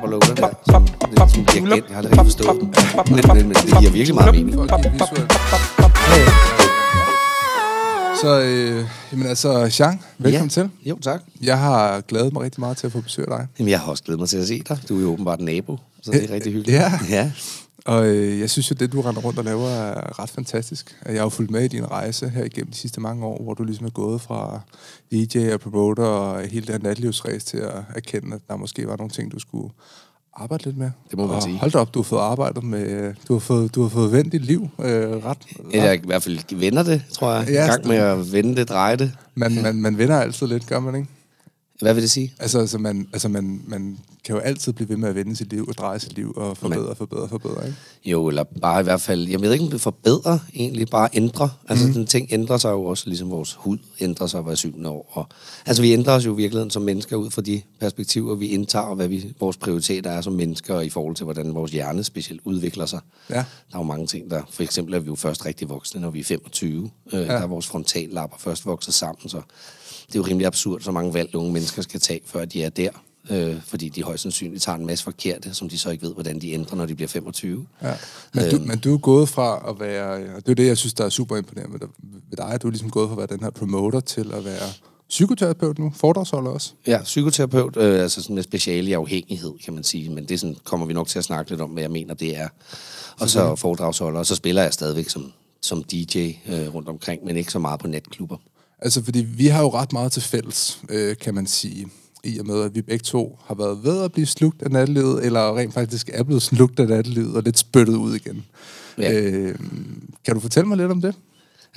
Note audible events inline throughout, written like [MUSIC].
Sådan, det er sådan en dirigent. Jeg har aldrig rigtig forstået den. Men, men, men det giver virkelig meget mening. Visuelt. Så, øh, jamen altså, Jean, velkommen Ja. til. Jo, tak. Jeg har glædet mig rigtig meget til at få besøg af dig. Jamen, jeg har også glædet mig til at se dig. Du er jo åbenbart nabo, så det er rigtig hyggeligt. Ja. ja. Og øh, jeg synes jo, det du render rundt og laver er ret fantastisk. Jeg har jo fulgt med i din rejse her igennem de sidste mange år, hvor du ligesom er gået fra DJ og promoter og hele her natlivsræs til at erkende, at der måske var nogle ting, du skulle arbejde lidt med. Det må man og sige. Hold da op, du har fået arbejdet med... Du har fået, du har fået vendt dit liv øh, ret... ret Eller i hvert fald vender det, tror jeg. Ja, I gang med at vende det, dreje det. man, man, man vinder altid lidt, gør man ikke? Hvad vil det sige? Altså, altså, man, altså man, man kan jo altid blive ved med at vende sit liv og dreje sit liv og forbedre, forbedre, forbedre, ikke? Jo, eller bare i hvert fald, jeg ved ikke, om det forbedrer egentlig, bare ændre. Altså, mm. den ting ændrer sig jo også, ligesom vores hud ændrer sig hver syvende år. Og, altså, vi ændrer os jo i virkeligheden som mennesker ud fra de perspektiver, vi indtager, og hvad vi, vores prioriteter er som mennesker i forhold til, hvordan vores hjerne specielt udvikler sig. Ja. Der er jo mange ting, der... For eksempel er vi jo først rigtig voksne, når vi er 25. Øh, ja. Der er vores frontallapper først vokset sammen, så det er jo rimelig absurd, så mange valg unge mennesker skal tage, før de er der. Øh, fordi de højst sandsynligt tager en masse forkerte, som de så ikke ved, hvordan de ændrer, når de bliver 25. Ja. Men, du, men du er gået fra at være, og det er det, jeg synes, der er super imponerende ved dig, ved dig. Du er ligesom gået fra at være den her promoter til at være psykoterapeut nu, foredragsholder også. Ja, psykoterapeut, øh, altså sådan med speciale i afhængighed, kan man sige. Men det sådan, kommer vi nok til at snakke lidt om, hvad jeg mener, det er. Og så foredragsholder, og så spiller jeg stadigvæk som, som DJ øh, rundt omkring, men ikke så meget på netklubber. Altså, fordi vi har jo ret meget til fælles, øh, kan man sige, i og med, at vi begge to har været ved at blive slugt af nattelivet, eller rent faktisk er blevet slugt af nattelivet, og lidt spyttet ud igen. Ja. Øh, kan du fortælle mig lidt om det?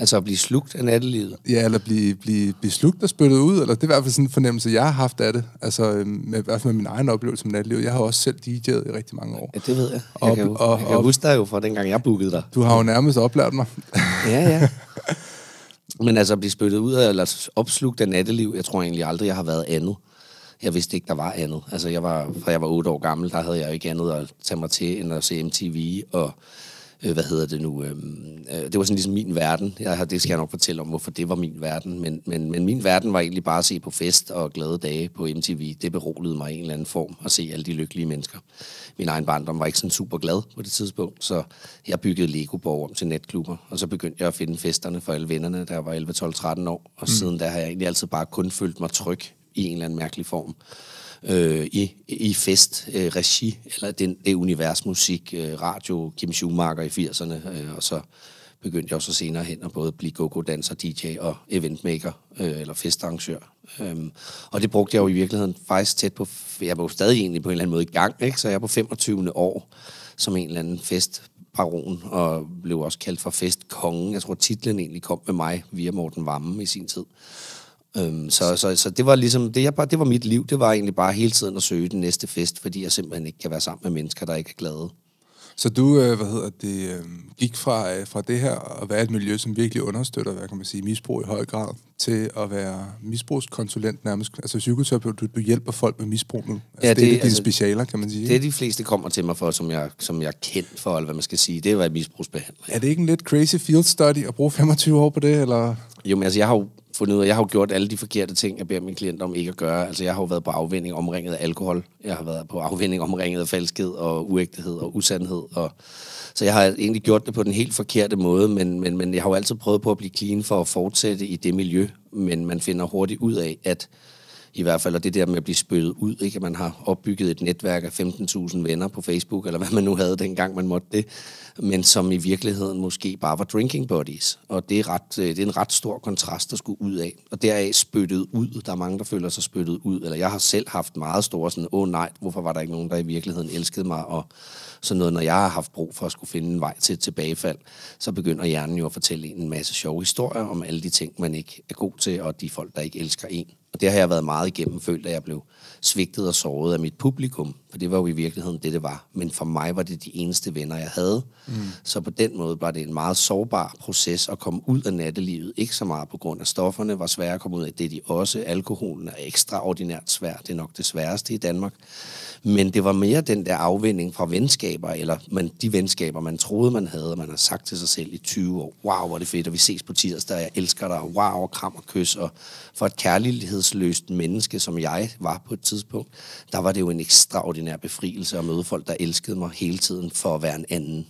Altså at blive slugt af nattelivet. Ja, eller blive, blive, blive slugt og spyttet ud, eller det er i hvert fald sådan en fornemmelse, jeg har haft af det. Altså, øh, med, i hvert fald med min egen oplevelse med nattelivet. Jeg har også selv DJ'et i rigtig mange år. Ja, det ved jeg. Og- Jeg kan, jo, og- jeg kan og- huske dig jo fra dengang, jeg bookede dig. Du har jo nærmest oplært mig. Ja, ja. [LAUGHS] Men altså at blive spyttet ud af, eller opslugt af natteliv, jeg tror egentlig aldrig, jeg har været andet. Jeg vidste ikke, der var andet. Altså, jeg var, fra jeg var otte år gammel, der havde jeg jo ikke andet at tage mig til, end at se MTV og øh, hvad hedder det nu, øhm, øh, det var sådan ligesom min verden. Jeg, det skal jeg nok fortælle om, hvorfor det var min verden. Men, men, men min verden var egentlig bare at se på fest og glade dage på MTV. Det beroligede mig i en eller anden form at se alle de lykkelige mennesker. Min egen barndom var ikke sådan super glad på det tidspunkt, så jeg byggede Lego-borg om til netklubber, og så begyndte jeg at finde festerne for alle vennerne, der var 11, 12, 13 år. Og mm. siden da har jeg egentlig altid bare kun følt mig tryg i en eller anden mærkelig form øh, i, i fest-regi, øh, eller den, det univers musik, øh, radio, Kim Schumacher i 80'erne, øh, og så begyndte jeg også senere hen at både blive go-go-danser, DJ og eventmaker, øh, eller festarrangør. Øhm, og det brugte jeg jo i virkeligheden faktisk tæt på, jeg var jo stadig egentlig på en eller anden måde i gang, ikke? så jeg er på 25. år som en eller anden fest baron, og blev også kaldt for festkongen. Jeg tror, titlen egentlig kom med mig via Morten Vamme i sin tid. Øhm, så, så, så det var ligesom, det, jeg bare, det var mit liv, det var egentlig bare hele tiden at søge den næste fest, fordi jeg simpelthen ikke kan være sammen med mennesker, der ikke er glade. Så du, øh, hvad hedder det, øh, gik fra, øh, fra det her at være et miljø, som virkelig understøtter, hvad kan man sige, misbrug i høj grad, til at være misbrugskonsulent nærmest, altså psykoterapeut, du, du hjælper folk med misbrug nu. Altså, Ja, det, det- er dine altså, specialer, kan man sige. Det, de fleste kommer til mig for, som jeg, som jeg er kendt for, eller hvad man skal sige, det er at være misbrugsbehandler. Er det ikke en lidt crazy field study at bruge 25 år på det, eller? Jo, men altså, jeg har jo fundet ud af, jeg har jo gjort alle de forkerte ting, jeg beder mine klienter om ikke at gøre. Altså, jeg har jo været på afvinding omringet af alkohol. Jeg har været på afvinding omringet af falskhed og uægthed og usandhed. Og, så jeg har egentlig gjort det på den helt forkerte måde, men, men, men jeg har jo altid prøvet på at blive clean for at fortsætte i det miljø. Men man finder hurtigt ud af, at i hvert fald, og det der med at blive spyttet ud, ikke? at man har opbygget et netværk af 15.000 venner på Facebook, eller hvad man nu havde dengang, man måtte det, men som i virkeligheden måske bare var drinking buddies. Og det er, ret, øh, det er en ret stor kontrast, der skulle ud af. Og deraf spyttet ud. Der er mange, der føler sig spyttet ud. Eller jeg har selv haft meget store sådan, åh oh, nej, hvorfor var der ikke nogen, der i virkeligheden elskede mig? Og sådan noget, når jeg har haft brug for at skulle finde en vej til et tilbagefald, så begynder hjernen jo at fortælle en en masse sjove historier om alle de ting, man ikke er god til, og de folk, der ikke elsker en. Og det har jeg været meget igennem, følt, at jeg blev svigtet og såret af mit publikum, for det var jo i virkeligheden det, det var. Men for mig var det de eneste venner, jeg havde. Mm. Så på den måde var det en meget sårbar proces at komme ud af nattelivet. Ikke så meget på grund af stofferne var svære at komme ud af. Det de også. Alkoholen er ekstraordinært svær. Det er nok det sværeste i Danmark. Men det var mere den der afvinding fra venskaber, eller man, de venskaber, man troede, man havde, og man har sagt til sig selv i 20 år, wow, hvor er det fedt, og vi ses på tirsdag, og jeg elsker dig, og wow, og kram og kys, og for at kærlighedsløst menneske, som jeg var på et tidspunkt, der var det jo en ekstraordinær befrielse at møde folk, der elskede mig hele tiden for at være en anden.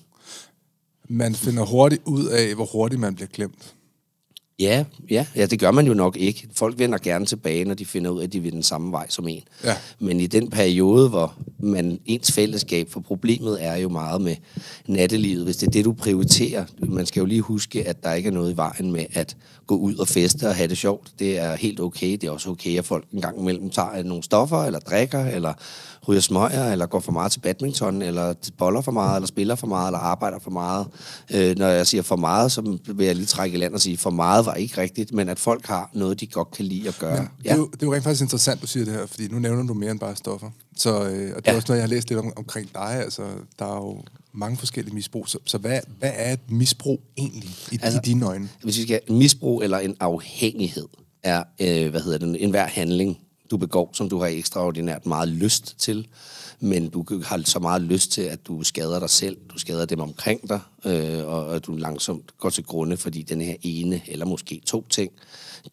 Man finder hurtigt ud af, hvor hurtigt man bliver glemt. Ja, ja, ja, det gør man jo nok ikke. Folk vender gerne tilbage, når de finder ud af, at de vil den samme vej som en. Ja. Men i den periode, hvor man ens fællesskab, for problemet er jo meget med nattelivet, hvis det er det, du prioriterer. Man skal jo lige huske, at der ikke er noget i vejen med at gå ud og feste og have det sjovt. Det er helt okay. Det er også okay, at folk en gang imellem tager nogle stoffer, eller drikker, eller ryger smøger, eller går for meget til badminton, eller boller for meget, eller spiller for meget, eller arbejder for meget. Øh, når jeg siger for meget, så vil jeg lige trække i land og sige, for meget var ikke rigtigt, men at folk har noget, de godt kan lide at gøre. Men det, er jo, det er jo rent faktisk interessant, du siger det her, fordi nu nævner du mere end bare stoffer. Så, øh, og det er Ja. også noget, jeg har læst lidt om, omkring dig. Altså, der er jo mange forskellige misbrug. Så, så hvad, hvad er et misbrug egentlig i, altså, i dine øjne? hvis vi skal misbrug eller en afhængighed er, øh, hvad hedder det, en hver handling, du begår, som du har ekstraordinært meget lyst til, men du har så meget lyst til, at du skader dig selv, du skader dem omkring dig, øh, og at du langsomt går til grunde, fordi den her ene, eller måske to ting,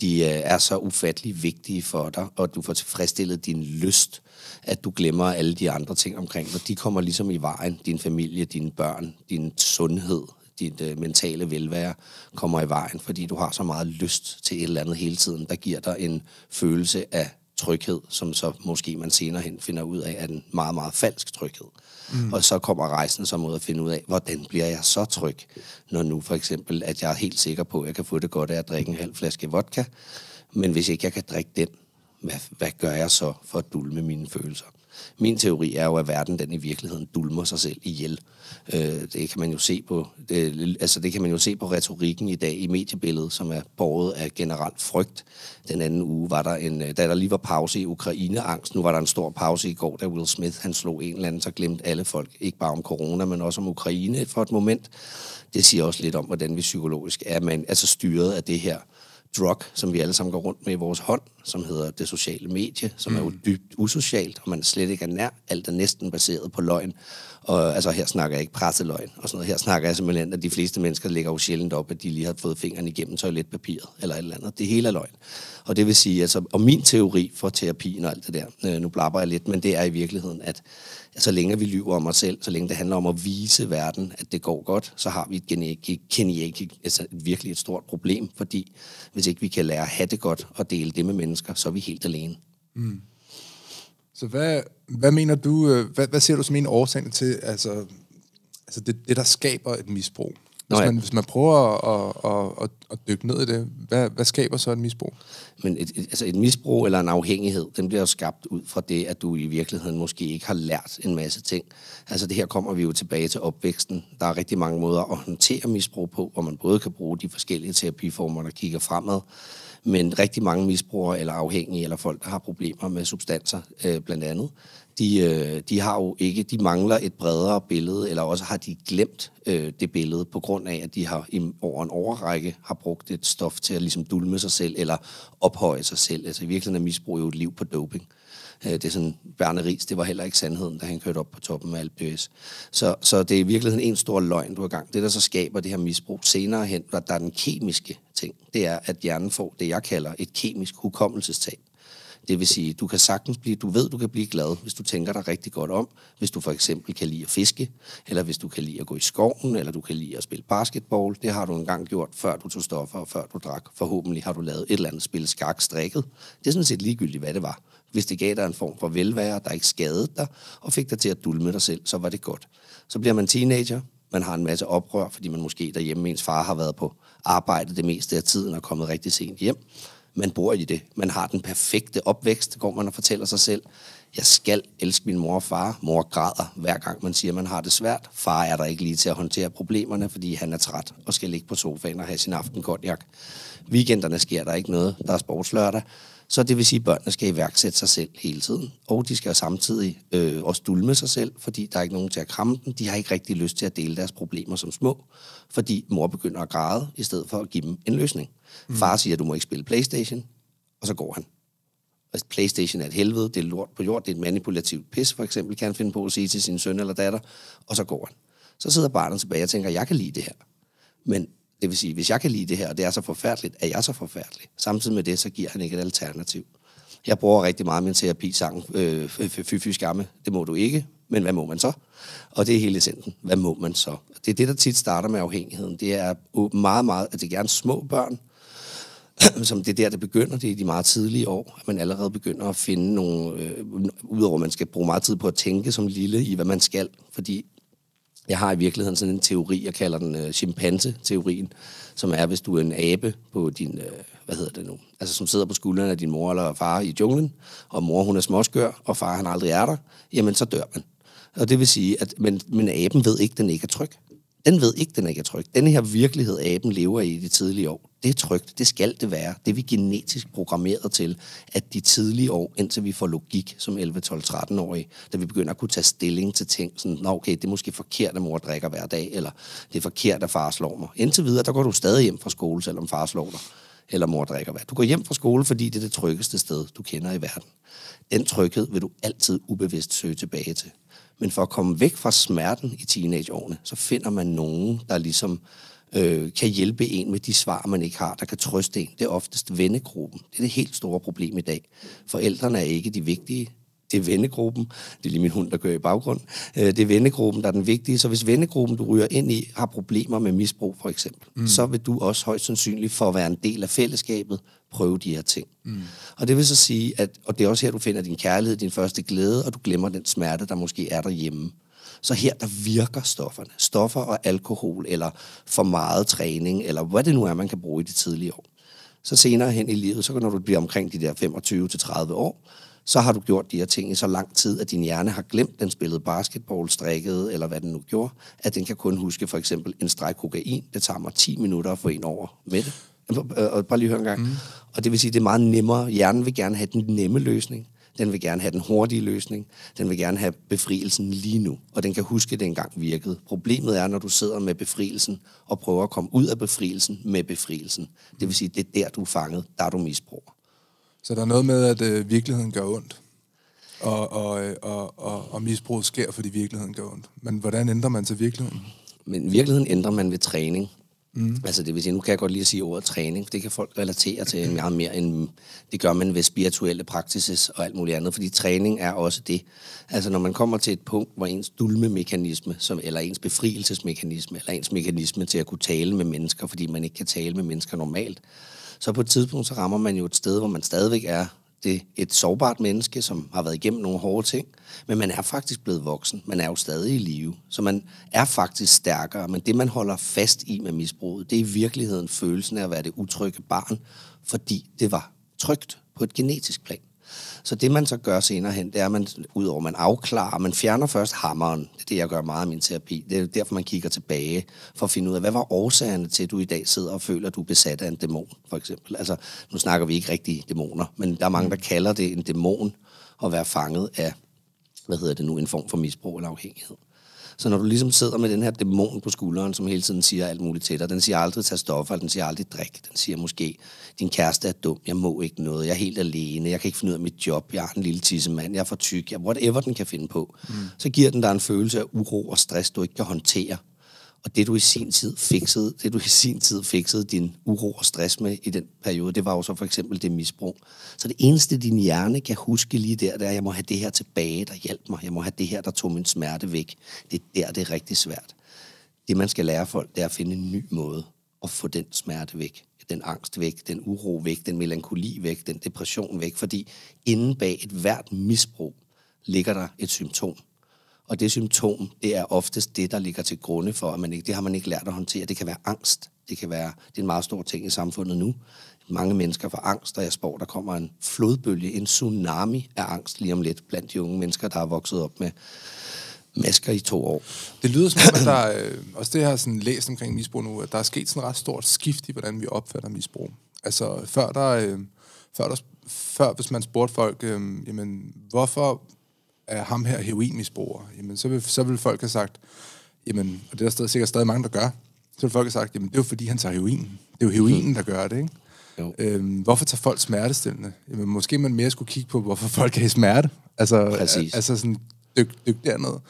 de øh, er så ufattelig vigtige for dig, og du får tilfredsstillet din lyst, at du glemmer alle de andre ting omkring dig. De kommer ligesom i vejen, din familie, dine børn, din sundhed, dit øh, mentale velvære kommer i vejen, fordi du har så meget lyst til et eller andet hele tiden, der giver dig en følelse af tryghed, som så måske man senere hen finder ud af, er en meget, meget falsk tryghed. Mm. Og så kommer rejsen så mod at finde ud af, hvordan bliver jeg så tryg, når nu for eksempel, at jeg er helt sikker på, at jeg kan få det godt af at drikke en halv flaske vodka, men hvis ikke jeg kan drikke den, hvad, hvad gør jeg så for at dulme mine følelser? Min teori er jo, at verden den i virkeligheden dulmer sig selv ihjel. Øh, det kan man jo se på, det, altså det kan man jo se på retorikken i dag i mediebilledet, som er båret af generelt frygt. Den anden uge var der en, da der lige var pause i Ukraine-angst, nu var der en stor pause i går, da Will Smith han slog en eller anden, så glemte alle folk, ikke bare om corona, men også om Ukraine for et moment. Det siger også lidt om, hvordan vi psykologisk er, men altså styret af det her drug, som vi alle sammen går rundt med i vores hånd, som hedder det sociale medie, som mm. er jo dybt usocialt, og man slet ikke er nær. Alt er næsten baseret på løgn. Og altså her snakker jeg ikke presseløgn og sådan noget. Her snakker jeg simpelthen, at de fleste mennesker lægger jo sjældent op, at de lige har fået fingeren igennem toiletpapiret eller et eller andet. Det hele er løgn. Og det vil sige, altså, og min teori for terapien og alt det der, øh, nu blabber jeg lidt, men det er i virkeligheden, at så længe vi lyver om os selv, så længe det handler om at vise verden, at det går godt, så har vi et genetik, genetik, altså et virkelig et stort problem, fordi hvis ikke vi kan lære at have det godt og dele det med mennesker, så er vi helt alene. Mm. Så hvad, hvad mener du, øh, hvad, hvad ser du som en årsag til, altså, altså det, det, der skaber et misbrug? Hvis, Nå ja. man, hvis man prøver at, at, at, at dykke ned i det, hvad, hvad skaber så et misbrug? Men et, et, altså et misbrug eller en afhængighed, den bliver jo skabt ud fra det, at du i virkeligheden måske ikke har lært en masse ting. Altså det her kommer vi jo tilbage til opvæksten. Der er rigtig mange måder at håndtere misbrug på, hvor man både kan bruge de forskellige terapiformer, der kigger fremad, men rigtig mange misbrugere eller afhængige, eller folk, der har problemer med substanser, øh, blandt andet, de, øh, de har jo ikke, de mangler et bredere billede, eller også har de glemt øh, det billede, på grund af, at de har i, over en overrække har brugt et stof til at ligesom dulme sig selv, eller ophøje sig selv. Altså i virkeligheden er misbrug jo et liv på doping. Øh, det er sådan, Berne Ries, det var heller ikke sandheden, da han kørte op på toppen af Alpes. så, så det er i virkeligheden en stor løgn, du har gang. Det, der så skaber det her misbrug senere hen, der er den kemiske ting, det er, at hjernen får det, jeg kalder et kemisk hukommelsestab. Det vil sige, du kan sagtens blive, du ved, du kan blive glad, hvis du tænker dig rigtig godt om. Hvis du for eksempel kan lide at fiske, eller hvis du kan lide at gå i skoven, eller du kan lide at spille basketball. Det har du engang gjort, før du tog stoffer, og før du drak. Forhåbentlig har du lavet et eller andet spil skak strikket. Det er sådan set ligegyldigt, hvad det var. Hvis det gav dig en form for velvære, der ikke skadede dig, og fik dig til at dulme dig selv, så var det godt. Så bliver man teenager, man har en masse oprør, fordi man måske derhjemme, ens far har været på arbejde det meste af tiden og kommet rigtig sent hjem man bor i det. Man har den perfekte opvækst, går man og fortæller sig selv, jeg skal elske min mor og far. Mor græder hver gang man siger, man har det svært. Far er der ikke lige til at håndtere problemerne, fordi han er træt og skal ligge på sofaen og have sin aften aftenkonjak. Weekenderne sker der ikke noget. Der er sportslørdag. Så det vil sige, at børnene skal iværksætte sig selv hele tiden. Og de skal samtidig øh, også dulme sig selv, fordi der er ikke nogen til at kramme dem. De har ikke rigtig lyst til at dele deres problemer som små, fordi mor begynder at græde, i stedet for at give dem en løsning. Mm. Far siger, at du må ikke spille Playstation, og så går han. Og Playstation er et helvede, det er lort på jord, det er et manipulativt pis, for eksempel, kan han finde på at sige til sin søn eller datter, og så går han. Så sidder barnet tilbage og tænker, jeg kan lide det her. Men det vil sige, hvis jeg kan lide det her, og det er så forfærdeligt, er jeg så forfærdelig. Samtidig med det, så giver han ikke et alternativ. Jeg bruger rigtig meget min terapi sang, øh, fy fy skamme, det må du ikke, men hvad må man så? Og det er hele essensen. Hvad må man så? Det er det, der tit starter med afhængigheden. Det er meget, meget, at det er gerne små børn, [CLEARS THROAT] som det er der, det begynder, det er de meget tidlige år, at man allerede begynder at finde nogle, øh, udover at man skal bruge meget tid på at tænke som lille i, hvad man skal, fordi jeg har i virkeligheden sådan en teori, jeg kalder den øh, chimpanse-teorien, som er, hvis du er en abe på din, øh, hvad hedder det nu, altså som sidder på skuldrene af din mor eller far i junglen, og mor hun er småskør, og far han aldrig er der, jamen så dør man. Og det vil sige, at men, men aben ved ikke, at den ikke er tryg. Den ved ikke, at den ikke er tryg. Den her virkelighed, aben lever i de tidlige år, det er trygt. Det skal det være. Det er vi genetisk programmeret til, at de tidlige år, indtil vi får logik som 11, 12, 13-årige, da vi begynder at kunne tage stilling til ting, sådan, Nå, okay, det er måske forkert, at mor drikker hver dag, eller det er forkert, at far slår mig. Indtil videre, der går du stadig hjem fra skole, selvom far slår dig, eller mor drikker hver. Du går hjem fra skole, fordi det er det tryggeste sted, du kender i verden. Den tryghed vil du altid ubevidst søge tilbage til. Men for at komme væk fra smerten i teenageårene, så finder man nogen, der ligesom øh, kan hjælpe en med de svar, man ikke har, der kan trøste en. Det er oftest vennegruppen. Det er det helt store problem i dag. Forældrene er ikke de vigtige. Det er vennegruppen. Det er lige min hund, der gør i baggrund. Øh, det er vennegruppen, der er den vigtige. Så hvis vennegruppen, du ryger ind i, har problemer med misbrug, for eksempel, mm. så vil du også højst sandsynligt, for at være en del af fællesskabet, prøve de her ting. Mm. Og det vil så sige, at og det er også her, du finder din kærlighed, din første glæde, og du glemmer den smerte, der måske er derhjemme. Så her, der virker stofferne. Stoffer og alkohol, eller for meget træning, eller hvad det nu er, man kan bruge i de tidlige år. Så senere hen i livet, så når du bliver omkring de der 25-30 år, så har du gjort de her ting i så lang tid, at din hjerne har glemt, den spillede basketball, strikkede, eller hvad den nu gjorde, at den kan kun huske for eksempel en streg kokain. Det tager mig 10 minutter at få en over med det. Og bare lige høre en gang. Mm. Og det vil sige, at det er meget nemmere. Hjernen vil gerne have den nemme løsning. Den vil gerne have den hurtige løsning. Den vil gerne have befrielsen lige nu. Og den kan huske, at det engang virkede. Problemet er, når du sidder med befrielsen og prøver at komme ud af befrielsen med befrielsen. Det vil sige, det er der, du er fanget. Der er du misbruger. Så der er noget med, at øh, virkeligheden gør ondt. Og, og, øh, og, og, og misbrug sker, fordi virkeligheden gør ondt. Men hvordan ændrer man til virkeligheden? Men virkeligheden ændrer man ved træning. Mm. Altså det vil sige, nu kan jeg godt lige sige ordet træning, det kan folk relatere til [CLEARS THROAT] meget mere end, det gør man ved spirituelle practices og alt muligt andet, fordi træning er også det. Altså når man kommer til et punkt, hvor ens dulmemekanisme, som, eller ens befrielsesmekanisme, eller ens mekanisme til at kunne tale med mennesker, fordi man ikke kan tale med mennesker normalt, så på et tidspunkt så rammer man jo et sted, hvor man stadigvæk er det et sårbart menneske, som har været igennem nogle hårde ting, men man er faktisk blevet voksen. Man er jo stadig i live, så man er faktisk stærkere. Men det, man holder fast i med misbruget, det er i virkeligheden følelsen af at være det utrygge barn, fordi det var trygt på et genetisk plan. Så det, man så gør senere hen, det er, at man, udover man afklarer, man fjerner først hammeren. Det er det, jeg gør meget i min terapi. Det er derfor, man kigger tilbage for at finde ud af, hvad var årsagerne til, at du i dag sidder og føler, at du er besat af en dæmon, for eksempel. Altså, nu snakker vi ikke rigtig dæmoner, men der er mange, der kalder det en dæmon at være fanget af, hvad hedder det nu, en form for misbrug eller afhængighed. Så når du ligesom sidder med den her dæmon på skulderen, som hele tiden siger alt muligt til dig, den siger aldrig tage stoffer, den siger aldrig drik, den siger måske, din kæreste er dum, jeg må ikke noget, jeg er helt alene, jeg kan ikke finde ud af mit job, jeg har en lille tissemand, jeg er for tyk, jeg, whatever den kan finde på. Mm. Så giver den dig en følelse af uro og stress, du ikke kan håndtere. Og det du i sin tid fikset, det du i sin tid fikset din uro og stress med i den periode, det var jo så for eksempel det misbrug. Så det eneste, din hjerne kan huske lige der, det er, at jeg må have det her tilbage, der hjalp mig. Jeg må have det her, der tog min smerte væk. Det er der, det er rigtig svært. Det, man skal lære folk, det er at finde en ny måde at få den smerte væk. Den angst væk, den uro væk, den melankoli væk, den depression væk. Fordi inden bag et hvert misbrug ligger der et symptom. Og det symptom, det er oftest det, der ligger til grunde for, at man ikke, det har man ikke lært at håndtere. Det kan være angst. Det kan være, det er en meget stor ting i samfundet nu. Mange mennesker får angst, og jeg spår, der kommer en flodbølge, en tsunami af angst lige om lidt blandt de unge mennesker, der er vokset op med masker i to år. Det lyder som om, at der, øh, også det, jeg har sådan læst omkring misbrug nu, at der er sket sådan et ret stort skift i, hvordan vi opfatter misbrug. Altså før der, øh, før, der, før hvis man spurgte folk, øh, jamen, hvorfor er ham her heroinmisbruger, jamen så vil, så vil folk have sagt, jamen, og det er der stadig, sikkert stadig mange, der gør, så vil folk have sagt, jamen det er jo fordi, han tager heroin. Det er jo heroinen, der gør det, ikke? Jo. Øhm, hvorfor tager folk smertestillende? Jamen, måske man mere skulle kigge på, hvorfor folk er i smerte. Altså, Præcis. altså sådan, dyk, dyk derned.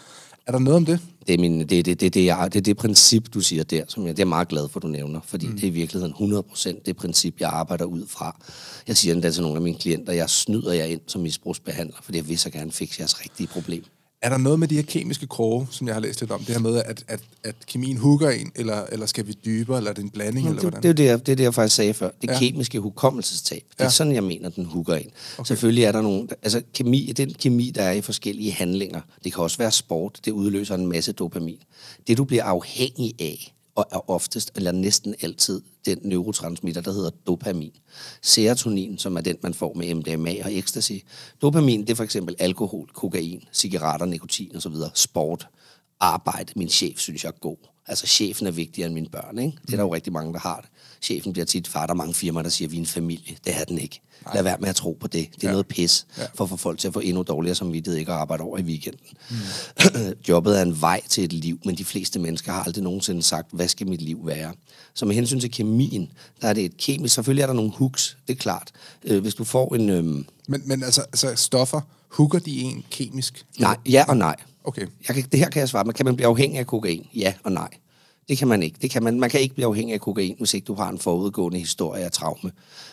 Er der noget om det? Det er, min, det, det, det, det, er, det er det princip, du siger der, som jeg det er meget glad for, du nævner. Fordi mm. det er i virkeligheden 100% det princip, jeg arbejder ud fra. Jeg siger endda til nogle af mine klienter, jeg snyder jer ind som misbrugsbehandler, fordi jeg vil så gerne fikse jeres rigtige problem. Er der noget med de her kemiske kroge, som jeg har læst lidt om? Det her med, at, at, at kemien hugger en, eller, eller skal vi dybere, eller er det en blanding? Eller det, hvordan? det, er det, jeg, det er det, jeg faktisk sagde før. Det Ja. kemiske hukommelsestab. Det er Ja. sådan, jeg mener, den hugger ind. Okay. Selvfølgelig er der nogle... Altså, kemi, den kemi, der er i forskellige handlinger, det kan også være sport, det udløser en masse dopamin. Det, du bliver afhængig af, og er oftest, eller næsten altid, den neurotransmitter, der hedder dopamin. Serotonin, som er den, man får med MDMA og ecstasy. Dopamin, det er for eksempel alkohol, kokain, cigaretter, nikotin osv. Sport, arbejde. Min chef synes jeg er god. Altså, chefen er vigtigere end mine børn, ikke? Det er der jo rigtig mange, der har det. Chefen bliver tit far. Der er mange firmaer, der siger, at vi er en familie. Det er den ikke. Lad være med at tro på det. Det er Ja. noget pis, Ja. for at få folk til at få endnu dårligere samvittighed ikke at arbejde over i weekenden. Mm. [CLEARS THROAT] Jobbet er en vej til et liv, men de fleste mennesker har aldrig nogensinde sagt, hvad skal mit liv være? Så med hensyn til kemien, der er det et kemisk. Selvfølgelig er der nogle hooks, det er klart. Øh, hvis du får en... Øhm, Men, men altså, altså, stoffer, hugger de en kemisk? nej, ja og nej. Okay. Jeg kan, det her kan jeg svare. Men kan man blive afhængig af kokain? Ja og nej. Det kan man ikke. Det kan man, man kan ikke blive afhængig af kokain, hvis ikke du har en forudgående historie af traume.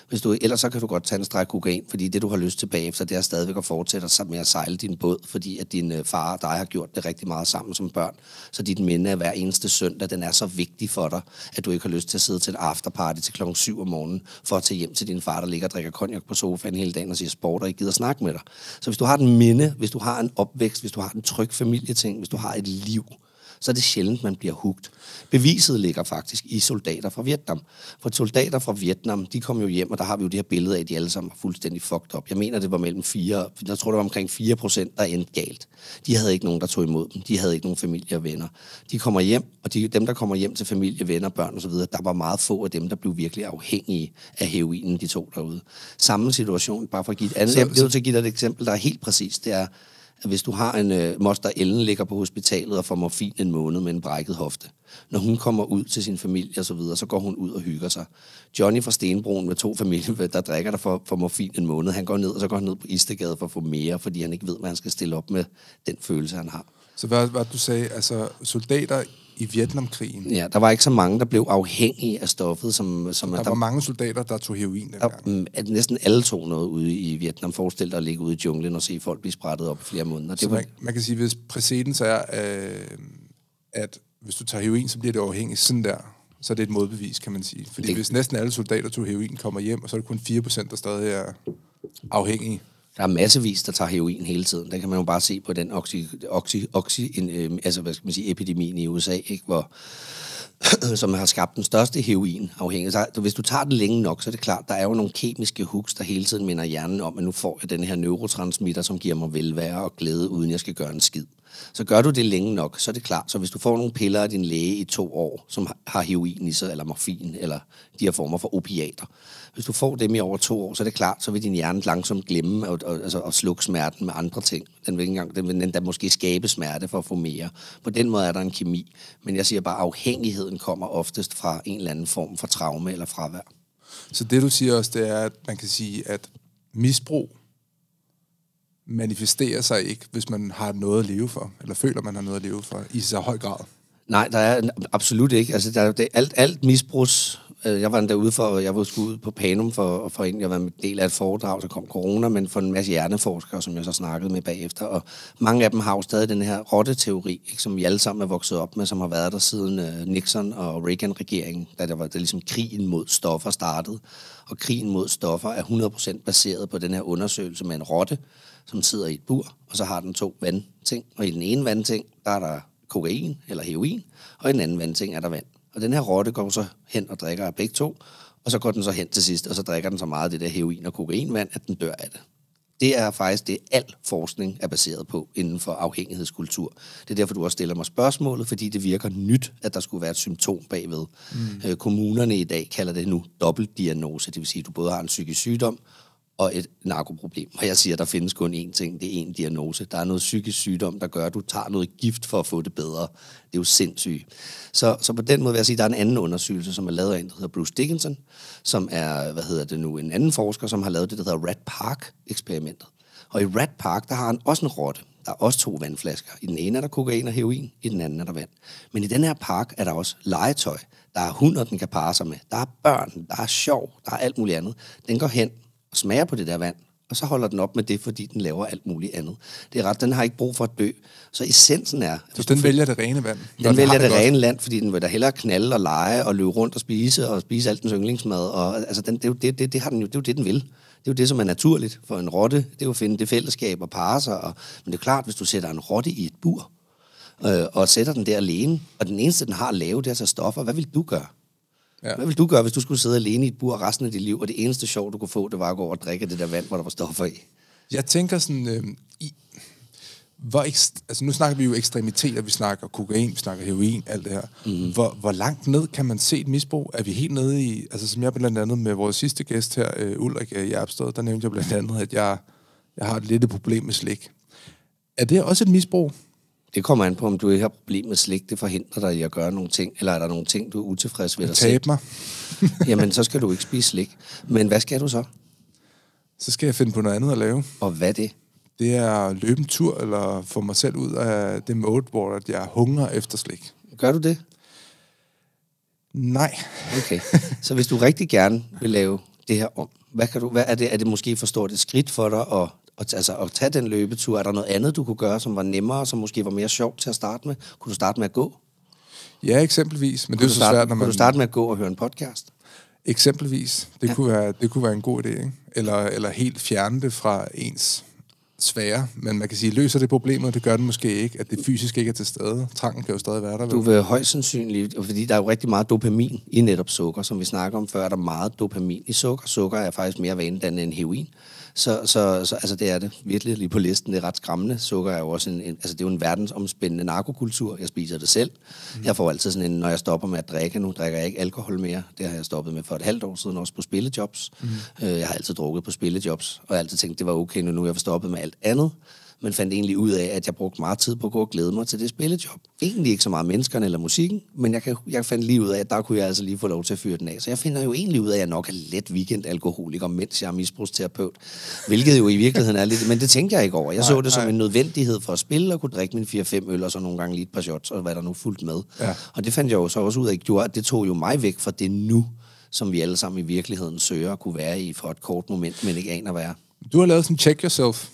Hvis du, ellers så kan du godt tage en streg kokain, fordi det, du har lyst til bagefter, det er stadigvæk at fortsætte med at sejle din båd, fordi at din øh, far og dig har gjort det rigtig meget sammen som børn. Så dit minde af hver eneste søndag, den er så vigtig for dig, at du ikke har lyst til at sidde til en afterparty til klokken 7 om morgenen, for at tage hjem til din far, der ligger og drikker konjak på sofaen hele dagen og siger sport og ikke gider snakke med dig. Så hvis du har den minde, hvis du har en opvækst, hvis du har en tryg familieting, hvis du har et liv, så er det sjældent, man bliver hugt. Beviset ligger faktisk i soldater fra Vietnam. For soldater fra Vietnam, de kom jo hjem, og der har vi jo det her billede af, at de alle sammen var fuldstændig fucked up. Jeg mener, det var mellem 4, jeg tror, det var omkring 4 procent, der endte galt. De havde ikke nogen, der tog imod dem. De havde ikke nogen familie og venner. De kommer hjem, og de, dem, der kommer hjem til familie, venner, børn osv., der var meget få af dem, der blev virkelig afhængige af heroinen, de tog derude. Samme situation, bare for at give et andet. Så- Jeg bliver nødt til at give dig et eksempel, der er helt præcis. Det er, at hvis du har en øh, moster Ellen ligger på hospitalet og får morfin en måned med en brækket hofte, når hun kommer ud til sin familie og så videre, så går hun ud og hygger sig. Johnny fra Stenbroen med to familier, der drikker der for, for morfin en måned, han går ned, og så går han ned på Istegade for at få mere, fordi han ikke ved, hvad han skal stille op med den følelse, han har. Så hvad, hvad du sagde, altså soldater i Vietnamkrigen, Ja, der var ikke så mange, der blev afhængige af stoffet, som, som der var mange soldater, der tog heroin der, dengang. mm, at næsten alle tog noget ude i Vietnam. Forestil dig at ligge ude i junglen og se folk blive sprættet op i flere måneder. Så Det var, man, man kan sige, hvis præcedens er, øh, at hvis du tager heroin, så bliver det afhængigt sådan der. Så er det et modbevis, kan man sige. Fordi det... hvis næsten alle soldater tog heroin kommer hjem, og så er det kun 4%, der stadig er afhængige. Der er massevis, der tager heroin hele tiden. Det kan man jo bare se på den oxy, oxy, oxy, en, øh, altså, hvad skal man sige, epidemien i USA, ikke? Hvor, [CLEARS THROAT] som har skabt den største heroinafhængighed. Så hvis du tager den længe nok, så er det klart, der er jo nogle kemiske hooks, der hele tiden minder hjernen om, at nu får jeg den her neurotransmitter, som giver mig velvære og glæde, uden jeg skal gøre en skid. Så gør du det længe nok, så er det klart. Så hvis du får nogle piller af din læge i to år, som har- heroin i sig, eller morfin, eller de her former for opiater, hvis du får dem i over to år, så er det klart, så vil din hjerne langsomt glemme og, og, altså, at slukke smerten med andre ting. Den vil, ikke engang, den vil endda måske skabe smerte for at få mere. På den måde er der en kemi. Men jeg siger bare, at afhængigheden kommer oftest fra en eller anden form for traume eller fravær. Så det, du siger også, det er, at man kan sige, at misbrug manifesterer sig ikke, hvis man har noget at leve for, eller føler, man har noget at leve for, i så høj grad. Nej, der er absolut ikke. Altså, der er, det, alt, alt misbrugs... øh, Jeg var derude for, jeg var ud på Panum for, for en, jeg var en del af et foredrag, så kom corona, men for en masse hjerneforskere, som jeg så snakkede med bagefter, og mange af dem har jo stadig den her rotte-teori, ikke, som vi alle sammen er vokset op med, som har været der siden uh, Nixon og Reagan-regeringen, da der var det ligesom krigen mod stoffer startede. Og krigen mod stoffer er 100% baseret på den her undersøgelse med en rotte, som sidder i et bur, og så har den to vandting, og i den ene vandting, der er der kokain eller heroin, og i den anden vandting er der vand. Og den her rotte går så hen og drikker af begge to, og så går den så hen til sidst, og så drikker den så meget af det der heroin og kokainvand, at den dør af det. Det er faktisk det, al forskning er baseret på inden for afhængighedskultur. Det er derfor, du også stiller mig spørgsmålet, fordi det virker nyt, at der skulle være et symptom bagved. Mm. Øh, kommunerne i dag kalder det nu dobbeltdiagnose, det vil sige, at du både har en psykisk sygdom og et narkoproblem. Og jeg siger, at der findes kun én ting, det er én diagnose. Der er noget psykisk sygdom, der gør, at du tager noget gift for at få det bedre. Det er jo sindssygt. Så, så på den måde vil jeg sige, at der er en anden undersøgelse, som er lavet af en, der hedder Bruce Dickinson, som er, hvad hedder det nu, en anden forsker, som har lavet det, der hedder Rat Park-eksperimentet. Og i Rat Park, der har han også en rotte. Der er også to vandflasker. I den ene er der kokain og heroin, i den anden er der vand. Men i den her park er der også legetøj. Der er hunder, den kan parre sig med. Der er børn, der er sjov, der er alt muligt andet. Den går hen og smager på det der vand, og så holder den op med det, fordi den laver alt muligt andet. Det er ret, den har ikke brug for at dø. Så essensen er... Så den vælger det rene vand? Den, den vælger det, det rene land, fordi den vil da hellere knalde og lege og løbe rundt og spise og spise alt dens yndlingsmad. Og, altså, den, det, er jo det, det, det, har den jo, det er jo det, den vil. Det er jo det, som er naturligt for en rotte. Det er jo at finde det fællesskab og parre sig. Og, men det er klart, hvis du sætter en rotte i et bur, øh, og sætter den der alene, og den eneste, den har at lave, det er altså stoffer, hvad vil du gøre? Ja. Hvad vil du gøre, hvis du skulle sidde alene i et bur resten af dit liv, og det eneste sjov, du kunne få, det var at gå over og drikke det der vand, hvor der var stoffer i? Jeg tænker sådan, øh, i, hvor ekst, altså nu snakker vi jo ekstremiteter, vi snakker kokain, vi snakker heroin, alt det her. Mm. Hvor, hvor langt ned kan man se et misbrug? Er vi helt nede i, altså som jeg blandt andet med vores sidste gæst her, øh, Ulrik øh, Jærbsted, der nævnte jeg blandt andet, at jeg, jeg har et lille problem med slik. Er det også et misbrug? Det kommer an på, om du ikke har problem med slik. Det forhindrer dig i at gøre nogle ting. Eller er der nogle ting, du er utilfreds ved dig selv? mig. [LAUGHS] Jamen, så skal du ikke spise slik. Men hvad skal du så? Så skal jeg finde på noget andet at lave. Og hvad er det? Det er at løbe en tur, eller få mig selv ud af det mode, hvor jeg hungrer efter slik. Gør du det? Nej. Okay. [LAUGHS] Så hvis du rigtig gerne vil lave det her om, hvad kan du, hvad er, det, er det måske for stort et skridt for dig at, at, altså, at tage den løbetur? Er der noget andet, du kunne gøre, som var nemmere, som måske var mere sjovt til at starte med? Kunne du starte med at gå? Ja, eksempelvis. Men kunne det er så starte, svært, når man... Kunne du starte med at gå og høre en podcast? Eksempelvis. Det, ja. kunne, være, det kunne være en god idé, ikke? Eller, eller helt fjerne det fra ens svære, men man kan sige, løser det problemet, det gør den måske ikke, at det fysisk ikke er til stede. Trangen kan jo stadig være der. Du vil højst sandsynligt, fordi der er jo rigtig meget dopamin i netop sukker, som vi snakker om før, er der meget dopamin i sukker. Sukker er faktisk mere vanedannende end heroin. Så, så, så altså det er det virkelig lige på listen. Det er ret skræmmende. Sukker er jo også en, en altså det er jo en verdensomspændende narkokultur. Jeg spiser det selv. Mm. Jeg får altid sådan en, når jeg stopper med at drikke, nu drikker jeg ikke alkohol mere. Det har jeg stoppet med for et halvt år siden, også på spillejobs. Mm. Jeg har altid drukket på spillejobs, og jeg har altid tænkt, det var okay nu, nu er jeg stoppet med alt andet men fandt egentlig ud af, at jeg brugte meget tid på at gå og glæde mig til det spillejob. Egentlig ikke så meget menneskerne eller musikken, men jeg, kan, jeg fandt lige ud af, at der kunne jeg altså lige få lov til at fyre den af. Så jeg finder jo egentlig ud af, at jeg nok er let weekendalkoholiker, mens jeg er misbrugsterapeut. Hvilket jo i virkeligheden er lidt... Men det tænkte jeg ikke over. Jeg nej, så det som nej. en nødvendighed for at spille og kunne drikke min 4-5 øl, og så nogle gange lige et par shots, og hvad der nu fuldt med. Ja. Og det fandt jeg jo så også ud af, at det tog jo mig væk fra det nu, som vi alle sammen i virkeligheden søger at kunne være i for et kort moment, men ikke aner hvad er. Du har lavet sådan check yourself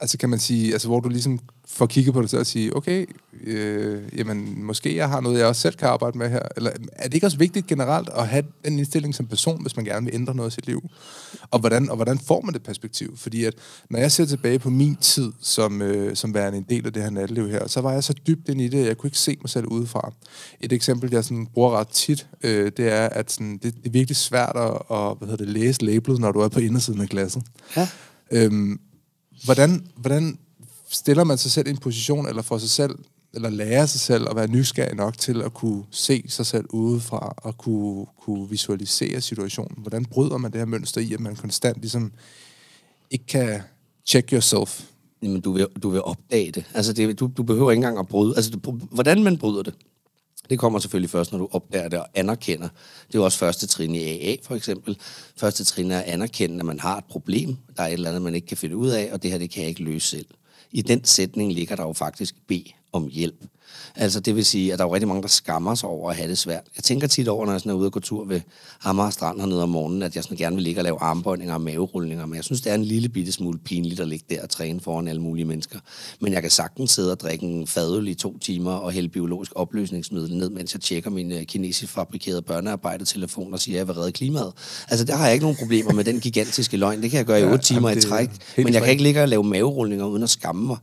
altså kan man sige, altså hvor du ligesom får kigget på det selv og sige, okay, øh, jamen måske jeg har noget, jeg også selv kan arbejde med her. Eller er det ikke også vigtigt generelt at have den indstilling som person, hvis man gerne vil ændre noget i sit liv? Og hvordan, og hvordan får man det perspektiv? Fordi at når jeg ser tilbage på min tid som, øh, som værende en del af det her natteliv her, så var jeg så dybt ind i det, at jeg kunne ikke se mig selv udefra. Et eksempel, jeg sådan bruger ret tit, øh, det er, at sådan, det, det er virkelig svært at, at hvad hedder det, læse labelet, når du er på indersiden af glasset. Ja. Øhm, Hvordan, hvordan stiller man sig selv i en position, eller får sig selv, eller lærer sig selv at være nysgerrig nok til at kunne se sig selv udefra, og kunne, kunne visualisere situationen? Hvordan bryder man det her mønster i, at man konstant ligesom ikke kan check yourself? Jamen, du vil, du vil opdage det. Altså, det, du, du behøver ikke engang at bryde. Altså, du, hvordan man bryder det, det kommer selvfølgelig først, når du opdager det og anerkender. Det er jo også første trin i AA, for eksempel. Første trin er at anerkende, at man har et problem. Der er et eller andet, man ikke kan finde ud af, og det her, det kan jeg ikke løse selv. I den sætning ligger der jo faktisk B om hjælp. Altså det vil sige, at der er jo rigtig mange, der skammer sig over at have det svært. Jeg tænker tit over, når jeg sådan er ude og gå tur ved Amager Strand hernede om morgenen, at jeg sådan gerne vil ligge og lave armbøjninger og maverullinger, men jeg synes, det er en lille bitte smule pinligt at ligge der og træne foran alle mulige mennesker. Men jeg kan sagtens sidde og drikke en fadøl i to timer og hælde biologisk opløsningsmiddel ned, mens jeg tjekker min øh, kinesisk fabrikerede børnearbejdetelefon og siger, at jeg vil redde klimaet. Altså der har jeg ikke nogen problemer med den gigantiske løgn. Det kan jeg gøre i otte timer i træk, men jeg kan ikke ligge og lave maverullinger uden at skamme mig.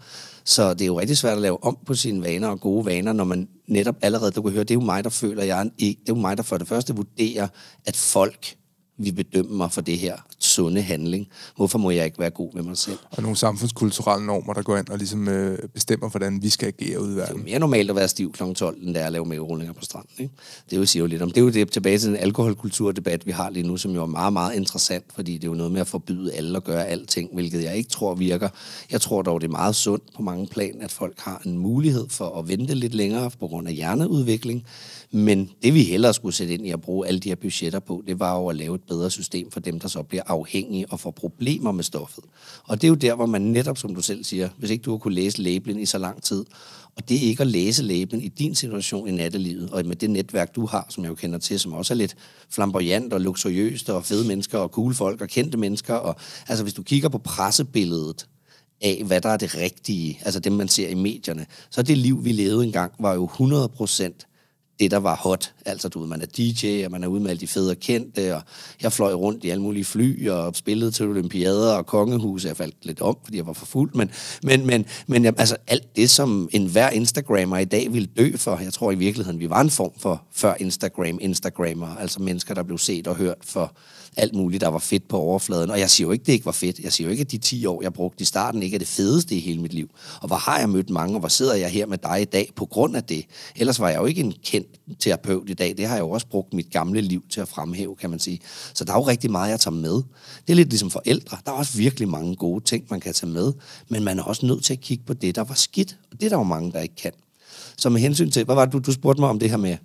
Så det er jo rigtig svært at lave om på sine vaner og gode vaner, når man netop allerede, du kan høre, det er jo mig, der føler, jeg er en, det er jo mig, der for det første vurderer, at folk vi bedømme mig for det her sunde handling. Hvorfor må jeg ikke være god med mig selv? Og nogle samfundskulturelle normer, der går ind og ligesom øh, bestemmer, hvordan vi skal agere ud i verden. Det er mere normalt at være stiv kl. 12, end det er at lave maverullinger på stranden. Ikke? Det vil sige jo lidt om. Det er jo det tilbage til den alkoholkulturdebat, vi har lige nu, som jo er meget, meget interessant, fordi det er jo noget med at forbyde alle at gøre alting, hvilket jeg ikke tror virker. Jeg tror dog, det er meget sundt på mange plan, at folk har en mulighed for at vente lidt længere på grund af hjerneudvikling. Men det vi hellere skulle sætte ind i at bruge alle de her budgetter på, det var jo at lave et bedre system for dem, der så bliver afhængige og får problemer med stoffet. Og det er jo der, hvor man netop, som du selv siger, hvis ikke du har kunne læse labelen i så lang tid, og det er ikke at læse labelen i din situation i nattelivet, og med det netværk, du har, som jeg jo kender til, som også er lidt flamboyant og luksuriøst, og fede mennesker og cool folk og kendte mennesker. Og, altså hvis du kigger på pressebilledet af, hvad der er det rigtige, altså det, man ser i medierne, så det liv, vi levede engang, var jo 100 procent det, der var hot. Altså, du ved, man er DJ, og man er ude med alle de fede og kendte, og jeg fløj rundt i alle mulige fly, og spillede til olympiader og kongehus. Jeg faldt lidt om, fordi jeg var for fuld, men, men, men, men altså, alt det, som enhver Instagrammer i dag ville dø for, jeg tror i virkeligheden, vi var en form for før Instagram, Instagrammer, altså mennesker, der blev set og hørt for alt muligt, der var fedt på overfladen. Og jeg siger jo ikke, det ikke var fedt. Jeg siger jo ikke, at de 10 år, jeg brugte i starten, ikke er det fedeste i hele mit liv. Og hvor har jeg mødt mange, og hvor sidder jeg her med dig i dag på grund af det. Ellers var jeg jo ikke en kendt terapeut i dag. Det har jeg jo også brugt mit gamle liv til at fremhæve, kan man sige. Så der er jo rigtig meget, jeg tager med. Det er lidt ligesom forældre. Der er også virkelig mange gode ting, man kan tage med. Men man er også nødt til at kigge på det, der var skidt. Og det er der jo mange, der ikke kan. Så med hensyn til, hvad var det, du, du spurgte mig om det her med,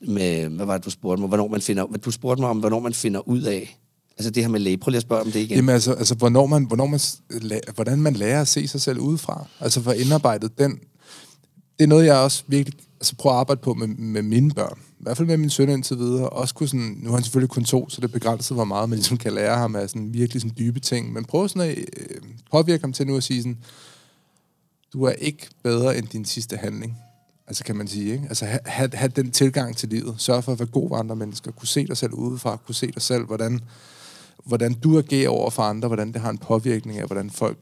med, hvad var det, du spurgte mig, hvornår man finder, du spurgte mig om, hvornår man finder ud af, altså det her med læge. Prøv lige at spørge om det igen. Jamen altså, altså hvornår man, hvornår man, hvordan man lærer at se sig selv udefra. Altså for indarbejdet, den, det er noget, jeg også virkelig altså prøver at arbejde på med, med mine børn. I hvert fald med min søn indtil videre. Også kunne sådan, nu har han selvfølgelig kun to, så det er begrænset, hvor meget man ligesom kan lære ham af sådan virkelig sådan dybe ting. Men prøv sådan at øh, påvirke ham til nu at sige sådan, du er ikke bedre end din sidste handling. Altså kan man sige, ikke? Altså have, have, have den tilgang til livet. Sørg for at være god ved andre mennesker. Kunne se dig selv udefra. Kunne se dig selv, hvordan, hvordan du agerer over for andre. Hvordan det har en påvirkning af, hvordan folk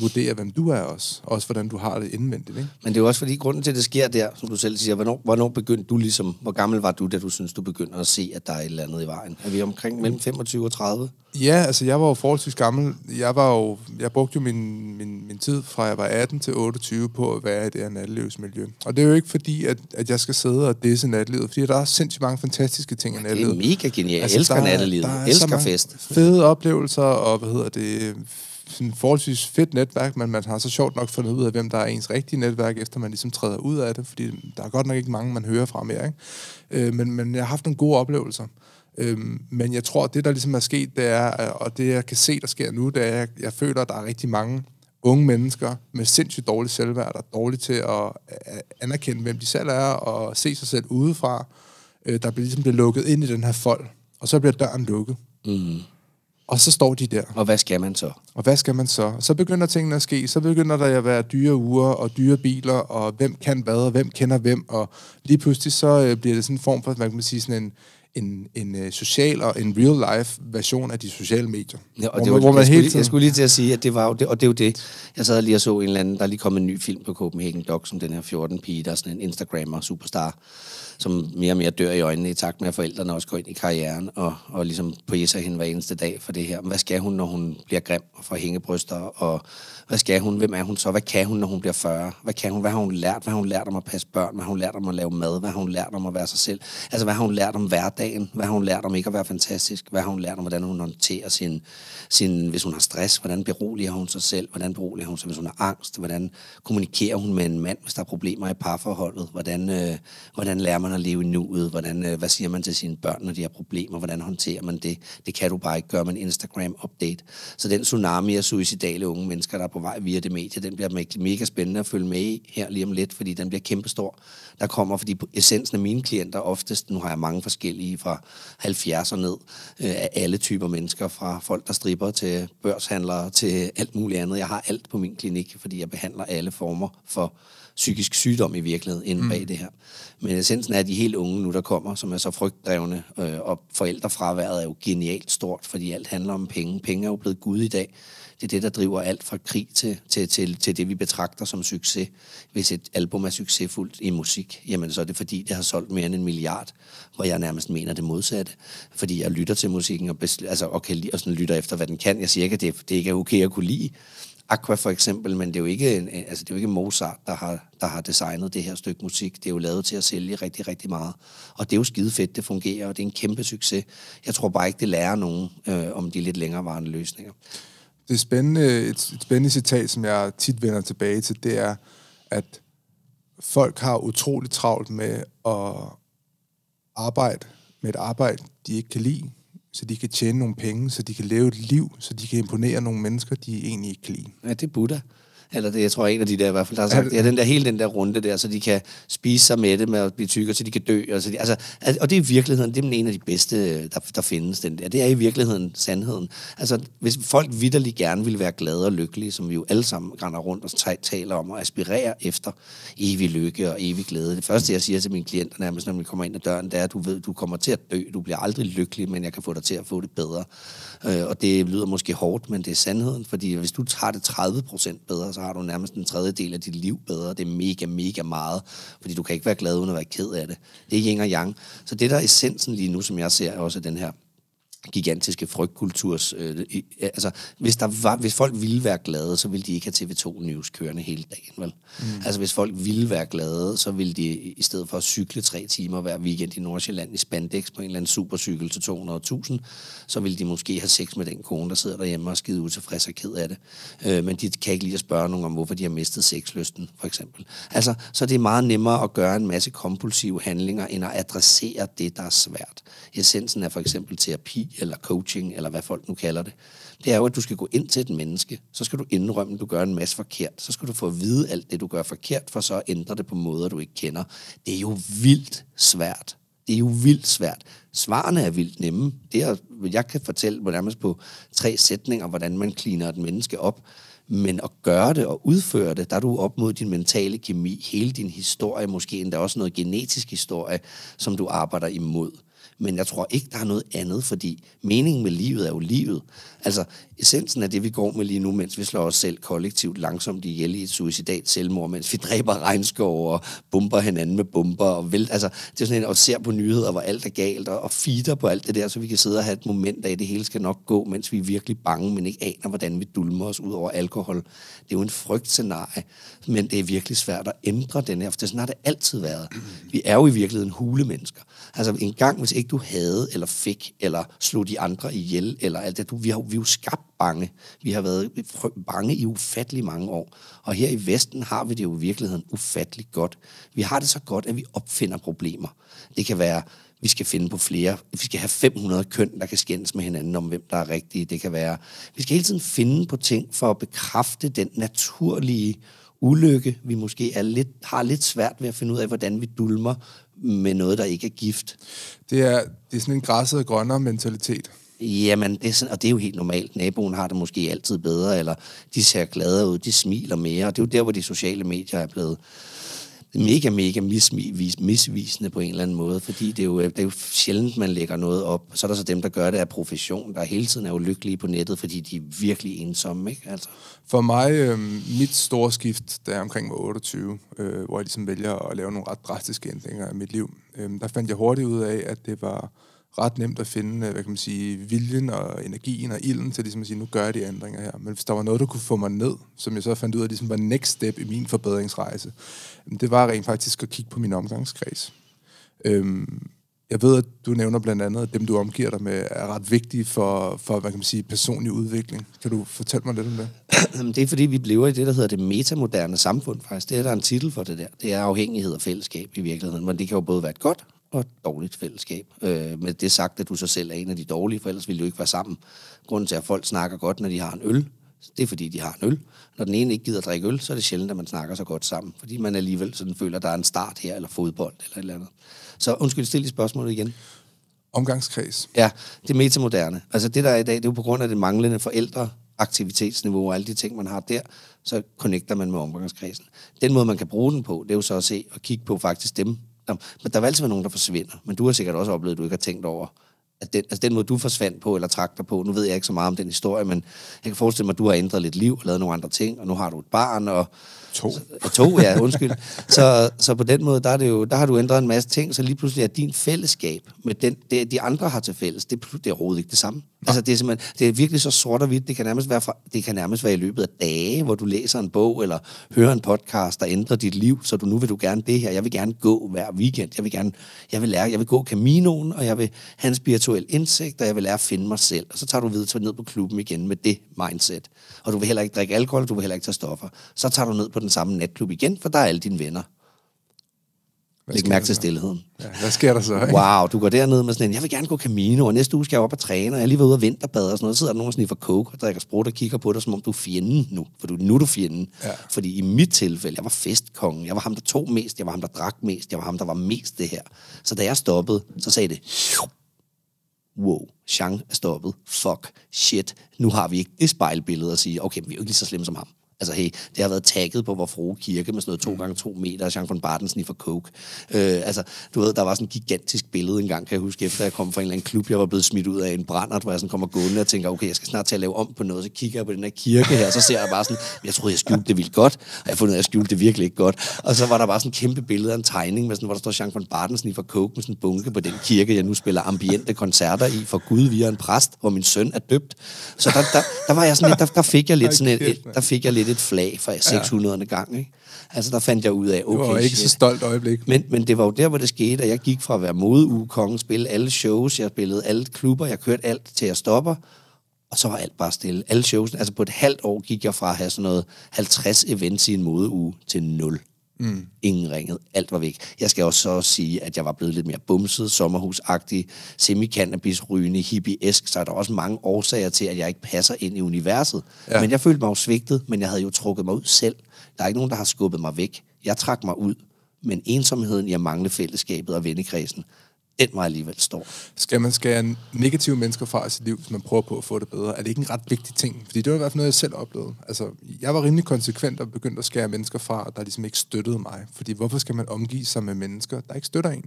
vurdere, hvem du er også. Også hvordan du har det indvendigt. Ikke? Men det er jo også fordi, grunden til, at det sker der, som du selv siger, hvornår, hvornår begyndte du ligesom, hvor gammel var du, da du synes, du begyndte at se, at der er et eller andet i vejen? Er vi omkring mellem 25 og 30? Ja, altså jeg var jo forholdsvis gammel. Jeg, var jo, jeg brugte jo min, min, min tid fra jeg var 18 til 28 på at være i det her nattelivsmiljø. Og det er jo ikke fordi, at, at jeg skal sidde og disse nattelivet, fordi der er sindssygt mange fantastiske ting i nattelivet. Det er mega genialt. Jeg altså, elsker nattelivet. Jeg elsker fest. Fede oplevelser, og hvad hedder det sådan forholdsvis fedt netværk, men man har så sjovt nok fundet ud af, hvem der er ens rigtige netværk, efter man ligesom træder ud af det, fordi der er godt nok ikke mange, man hører fra mere. Ikke? Øh, men, men jeg har haft nogle gode oplevelser. Øh, men jeg tror, at det, der ligesom er sket, det er, og det jeg kan se, der sker nu, det er, at jeg, jeg føler, at der er rigtig mange unge mennesker med sindssygt dårligt selvværd, der er dårlige til at anerkende, hvem de selv er, og se sig selv udefra, øh, der bliver ligesom bliver lukket ind i den her fold, og så bliver døren lukket. Mm. Og så står de der. Og hvad skal man så? Og hvad skal man så? Så begynder tingene at ske. Så begynder der at være dyre uger og dyre biler, og hvem kan hvad, og hvem kender hvem. Og lige pludselig så øh, bliver det sådan en form for, hvad kan man sige, sådan en, en, en uh, social og en real-life version af de sociale medier. Ja, og det var, hvor man jeg, skulle, jeg skulle lige til at sige, at det var jo det, og det er jo det. Jeg sad lige og så en eller anden, der er lige kommet en ny film på Copenhagen Doc, som den her 14-pige, der er sådan en Instagrammer, superstar, som mere og mere dør i øjnene i takt med, at forældrene også går ind i karrieren og, og ligesom priser hende hver eneste dag for det her. Hvad skal hun, når hun bliver grim og får hængebryster? Og hvad skal hun? Hvem er hun så? Hvad kan hun, når hun bliver 40? Hvad kan hun? Hvad har hun lært? Hvad har hun lært om at passe børn? Hvad har hun lært om at lave mad? Hvad har hun lært om at være sig selv? Altså, hvad har hun lært om hverdagen? Hvad har hun lært om ikke at være fantastisk? Hvad har hun lært om, hvordan hun håndterer sin, sin hvis hun har stress? Hvordan beroliger hun sig selv? Hvordan beroliger hun sig, hvis hun har angst? Hvordan kommunikerer hun med en mand, hvis der er problemer i parforholdet? Hvordan, øh, hvordan lærer man at leve i nuet? Hvordan, øh, hvad siger man til sine børn, når de har problemer? Hvordan håndterer man det? Det kan du bare ikke gøre med en Instagram-update. Så den tsunami af suicidale unge mennesker, der er på vej via det medie, den bliver mega spændende at følge med i her lige om lidt, fordi den bliver kæmpestor. Der kommer, fordi essensen af mine klienter oftest, nu har jeg mange forskellige fra 70 og ned, øh, af alle typer mennesker, fra folk, der stripper til børshandlere, til alt muligt andet. Jeg har alt på min klinik, fordi jeg behandler alle former for psykisk sygdom i virkeligheden inde bag mm. det her. Men essensen er de helt unge nu, der kommer, som er så frygtdrevne, øh, og forældrefraværet er jo genialt stort, fordi alt handler om penge. Penge er jo blevet gud i dag. Det er det, der driver alt fra krig til, til, til, til det, vi betragter som succes. Hvis et album er succesfuldt i musik, jamen så er det fordi, det har solgt mere end en milliard, hvor jeg nærmest mener det modsatte. Fordi jeg lytter til musikken og, besl- altså, og, kan lide, og sådan lytter efter, hvad den kan. Jeg siger ikke, at det, det ikke er okay at kunne lide, Aqua for eksempel, men det er jo ikke, en, altså det er jo ikke Mozart, der har, der har designet det her stykke musik. Det er jo lavet til at sælge rigtig, rigtig meget. Og det er jo skide fedt, det fungerer, og det er en kæmpe succes. Jeg tror bare ikke, det lærer nogen øh, om de lidt længerevarende løsninger. Det er spændende, et, et spændende citat, som jeg tit vender tilbage til, det er, at folk har utroligt travlt med at arbejde med et arbejde, de ikke kan lide, så de kan tjene nogle penge, så de kan leve et liv, så de kan imponere nogle mennesker, de egentlig ikke kan lide. Ja, det er Buddha. Eller det, jeg tror, en af de der i hvert fald, der har sagt, ja, den der, hele den der runde der, så de kan spise sig med det med at blive tykke, så de kan dø. Og, så de, altså, og det er i virkeligheden, det er en af de bedste, der, der findes, den der. Det er i virkeligheden sandheden. Altså, hvis folk vidderligt gerne vil være glade og lykkelige, som vi jo alle sammen render rundt og taler om og aspirerer efter evig lykke og evig glæde. Det første, jeg siger til mine klienter nærmest, når vi kommer ind ad døren, det er, at du ved, du kommer til at dø. Du bliver aldrig lykkelig, men jeg kan få dig til at få det bedre. Øh, og det lyder måske hårdt, men det er sandheden, fordi hvis du tager det 30 procent bedre, så har du nærmest en tredjedel af dit liv bedre. Det er mega, mega meget, fordi du kan ikke være glad uden at være ked af det. Det er yin og yang. Så det der er essensen lige nu, som jeg ser, er også den her gigantiske frygtkulturs... Øh, altså, hvis, der var, hvis folk ville være glade, så ville de ikke have TV2 News kørende hele dagen, vel? Mm. Altså, hvis folk ville være glade, så ville de i stedet for at cykle tre timer hver weekend i Nordsjælland i spandex på en eller anden supercykel til 200.000, så ville de måske have sex med den kone, der sidder derhjemme og skide utilfreds og ked af det. Øh, men de kan ikke lige at spørge nogen om, hvorfor de har mistet sexlysten, for eksempel. Altså, så det er meget nemmere at gøre en masse kompulsive handlinger, end at adressere det, der er svært. Essensen er for eksempel terapi, eller coaching, eller hvad folk nu kalder det, det er jo, at du skal gå ind til et menneske, så skal du indrømme, at du gør en masse forkert. Så skal du få at vide alt det, du gør forkert, for så at ændre det på måder, du ikke kender. Det er jo vildt svært. Det er jo vildt svært. Svarene er vildt nemme. Det er, jeg kan fortælle på nærmest på tre sætninger, hvordan man cleaner et menneske op. Men at gøre det og udføre det, der er du op mod din mentale kemi, hele din historie, måske endda også noget genetisk historie, som du arbejder imod men jeg tror ikke, der er noget andet, fordi meningen med livet er jo livet. Altså, essensen af det, vi går med lige nu, mens vi slår os selv kollektivt langsomt ihjel i et suicidat selvmord, mens vi [LAUGHS] dræber regnskov og bomber hinanden med bomber, og vel, altså, det er sådan en, og ser på nyheder, hvor alt er galt, og, og feeder på alt det der, så vi kan sidde og have et moment af, det hele skal nok gå, mens vi er virkelig bange, men ikke aner, hvordan vi dulmer os ud over alkohol. Det er jo en frygtscenarie, men det er virkelig svært at ændre den her, for det sådan har det altid været. Vi er jo i virkeligheden hulemennesker. Altså en gang, hvis ikke du havde, eller fik, eller slog de andre ihjel, eller alt det, du, vi har, vi har jo skabt bange. Vi har været bange i ufattelig mange år. Og her i Vesten har vi det jo i virkeligheden ufatteligt godt. Vi har det så godt, at vi opfinder problemer. Det kan være, vi skal finde på flere. Vi skal have 500 køn, der kan skændes med hinanden om, hvem der er rigtige. Det kan være, vi skal hele tiden finde på ting for at bekræfte den naturlige ulykke, vi måske er lidt, har lidt svært ved at finde ud af, hvordan vi dulmer med noget, der ikke er gift. Det er, det er sådan en græsset og grønnere mentalitet. Jamen, det er sådan, og det er jo helt normalt. Naboen har det måske altid bedre, eller de ser gladere ud, de smiler mere. Og det er jo der, hvor de sociale medier er blevet mega, mega misvis, misvisende på en eller anden måde, fordi det er, jo, det er jo sjældent, man lægger noget op. Så er der så dem, der gør det af profession, der hele tiden er ulykkelige på nettet, fordi de er virkelig ensomme, ikke? Altså. For mig, øh, mit store skift, der er omkring var 28, øh, hvor jeg ligesom vælger at lave nogle ret drastiske ændringer i mit liv, øh, der fandt jeg hurtigt ud af, at det var ret nemt at finde, øh, hvad kan man sige, viljen og energien og ilden til ligesom at sige, nu gør jeg de ændringer her. Men hvis der var noget, der kunne få mig ned, som jeg så fandt ud af, ligesom var next step i min forbedringsrejse, det var rent faktisk at kigge på min omgangskreds. Øhm, jeg ved, at du nævner blandt andet, at dem, du omgiver dig med, er ret vigtige for, for hvad kan man sige, personlig udvikling. Kan du fortælle mig lidt om det? [CLEARS THROAT] Det er, fordi vi lever i det, der hedder det metamoderne samfund, faktisk. Det er der en titel for det der. Det er afhængighed og fællesskab i virkeligheden. Men det kan jo både være et godt og et dårligt fællesskab. Øh, med det sagt, at du så selv er en af de dårlige, for ellers ville du ikke være sammen. Grunden til, at folk snakker godt, når de har en øl, det er fordi, de har en øl. Når den ene ikke gider at drikke øl, så er det sjældent, at man snakker så godt sammen. Fordi man alligevel sådan føler, at der er en start her, eller fodbold, eller et eller andet. Så undskyld, stille spørgsmålet igen. Omgangskreds. Ja, det er metamoderne. Altså det, der er i dag, det er jo på grund af det manglende forældre aktivitetsniveau og alle de ting, man har der, så connecter man med omgangskredsen. Den måde, man kan bruge den på, det er jo så at se og kigge på faktisk dem, Nå, men der vil altid være nogen, der forsvinder. Men du har sikkert også oplevet, at du ikke har tænkt over, at den, altså den måde, du forsvandt på eller trak dig på, nu ved jeg ikke så meget om den historie, men jeg kan forestille mig, at du har ændret lidt liv og lavet nogle andre ting, og nu har du et barn, og To. Så, to, ja, undskyld. så, så på den måde, der, er det jo, der har du ændret en masse ting, så lige pludselig er din fællesskab med den, det, de andre har til fælles, det, det er overhovedet ikke det samme. Ja. Altså, det er, simpelthen, det er virkelig så sort og hvidt. Det kan, nærmest være fra, det kan nærmest være i løbet af dage, hvor du læser en bog eller hører en podcast, der ændrer dit liv, så du nu vil du gerne det her. Jeg vil gerne gå hver weekend. Jeg vil gerne jeg vil lære, jeg vil gå Caminoen, og jeg vil have en spirituel indsigt, og jeg vil lære at finde mig selv. Og så tager du videre ned på klubben igen med det mindset. Og du vil heller ikke drikke alkohol, du vil heller ikke tage stoffer. Så tager du ned på den samme natklub igen, for der er alle dine venner. Hvad Læg mærke til stillheden. Ja, hvad sker der så? Ikke? Wow, du går derned med sådan en, jeg vil gerne gå Camino, og næste uge skal jeg op og træne, og jeg har lige været ude og vinterbade og sådan noget. Så sidder der nogen og sniffer coke og drikker sprut og kigger på dig, som om du er fjenden nu. For du, nu er du fjenden. Ja. Fordi i mit tilfælde, jeg var festkongen. Jeg var ham, der tog mest. Jeg var ham, der drak mest. Jeg var ham, der var mest det her. Så da jeg stoppede, så sagde det, wow, Chang er stoppet. Fuck, shit. Nu har vi ikke det spejlbillede at sige, okay, men vi er jo ikke lige så slemme som ham. Altså hey, det har været tagget på vor frue kirke med sådan noget to gange to meter, og Jean von Barten sniffer coke. Øh, altså, du ved, der var sådan et gigantisk billede engang, kan jeg huske, efter jeg kom fra en eller anden klub, jeg var blevet smidt ud af en brændert, hvor jeg sådan kommer gående og tænker, okay, jeg skal snart til at lave om på noget, så kigger jeg på den her kirke her, og så ser jeg bare sådan, jeg troede, jeg skjulte det vildt godt, og jeg fundet at jeg skjulte det virkelig ikke godt. Og så var der bare sådan en kæmpe billede af en tegning, med sådan, hvor der står Jean von Barten sniffer coke med sådan en bunke på den kirke, jeg nu spiller ambiente koncerter i for Gud via en præst, hvor min søn er døbt. Så der, der, der var jeg sådan lidt, der, der fik jeg lidt sådan et, et, der fik jeg lidt et flag for 600. gang, ikke? Altså, der fandt jeg ud af, Det okay, var ikke så shit. stolt øjeblik. Men, men det var jo der, hvor det skete, at jeg gik fra at være modeugekongen, spille alle shows, jeg spillede alle klubber, jeg kørte alt til jeg stopper, og så var alt bare stille. Alle shows, altså på et halvt år gik jeg fra at have sådan noget 50 events i en modeuge til 0. Mm. Ingen ringede. Alt var væk. Jeg skal også så sige, at jeg var blevet lidt mere bumset, sommerhusagtig, semi-cannabis, rygende, hippie-esk, så er der også mange årsager til, at jeg ikke passer ind i universet. Ja. Men jeg følte mig jo svigtet, men jeg havde jo trukket mig ud selv. Der er ikke nogen, der har skubbet mig væk. Jeg trak mig ud, men ensomheden i at mangle fællesskabet og vennekredsen, den var alligevel står. Skal man skære negative mennesker fra sit liv, hvis man prøver på at få det bedre? Er det ikke en ret vigtig ting? Fordi det var i hvert fald noget, jeg selv oplevede. Altså, jeg var rimelig konsekvent og begyndte at skære mennesker fra, der ligesom ikke støttede mig. Fordi hvorfor skal man omgive sig med mennesker, der ikke støtter en?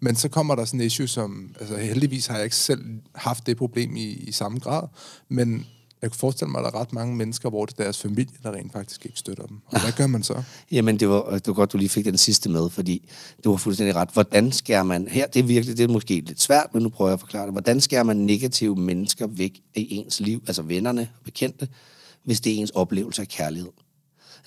Men så kommer der sådan en issue, som... Altså, heldigvis har jeg ikke selv haft det problem i, i samme grad, men jeg kunne forestille mig, at der er ret mange mennesker, hvor det er deres familie, der rent faktisk ikke støtter dem. Og hvad gør man så? Jamen, det var, det var godt, du lige fik den sidste med, fordi du var fuldstændig ret. Hvordan skærer man, her, det er virkelig, det er måske lidt svært, men nu prøver jeg at forklare det. Hvordan skærer man negative mennesker væk i ens liv, altså vennerne og bekendte, hvis det er ens oplevelse af kærlighed?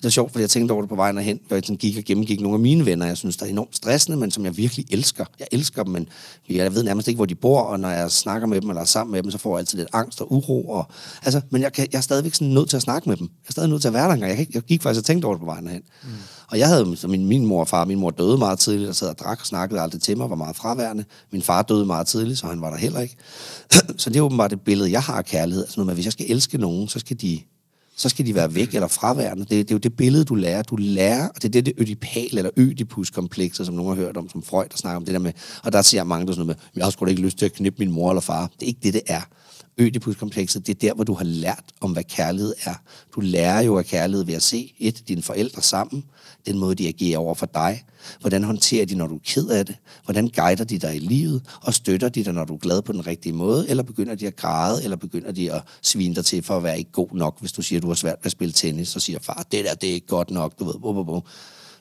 Det er sjovt, fordi jeg tænkte over det på vejen hen, hvor jeg sådan gik og gennemgik nogle af mine venner, jeg synes, der er enormt stressende, men som jeg virkelig elsker. Jeg elsker dem, men jeg ved nærmest ikke, hvor de bor, og når jeg snakker med dem eller er sammen med dem, så får jeg altid lidt angst og uro. Og, altså, men jeg, kan, jeg er stadigvæk sådan nødt til at snakke med dem. Jeg er stadig nødt til at være der engang. Jeg, kan jeg gik faktisk og tænkte over det på vejen hen. Mm. Og jeg havde, så min, min mor og far, min mor døde meget tidligt, og sad og drak og snakkede aldrig til mig, var meget fraværende. Min far døde meget tidligt, så han var der heller ikke. [CLEARS THROAT] så det er åbenbart det billede, jeg har af kærlighed. Altså noget med, at hvis jeg skal elske nogen, så skal de så skal de være væk eller fraværende. Det, det er jo det billede, du lærer. Du lærer, og det er det, det ødipal eller ødipuskomplekser, som nogen har hørt om, som Freud der snakker om det der med. Og der siger mange, der sådan noget med, jeg har sgu da ikke lyst til at knippe min mor eller far. Det er ikke det, det er. Ødipuskomplekset, det er der, hvor du har lært om, hvad kærlighed er. Du lærer jo af kærlighed ved at se, et, dine forældre sammen, den måde, de agerer over for dig. Hvordan håndterer de, når du er ked af det? Hvordan guider de dig i livet? Og støtter de dig, når du er glad på den rigtige måde? Eller begynder de at græde? Eller begynder de at svine dig til for at være ikke god nok? Hvis du siger, at du har svært ved at spille tennis, så siger far, det der, det er ikke godt nok, du ved, bo, bo, bo.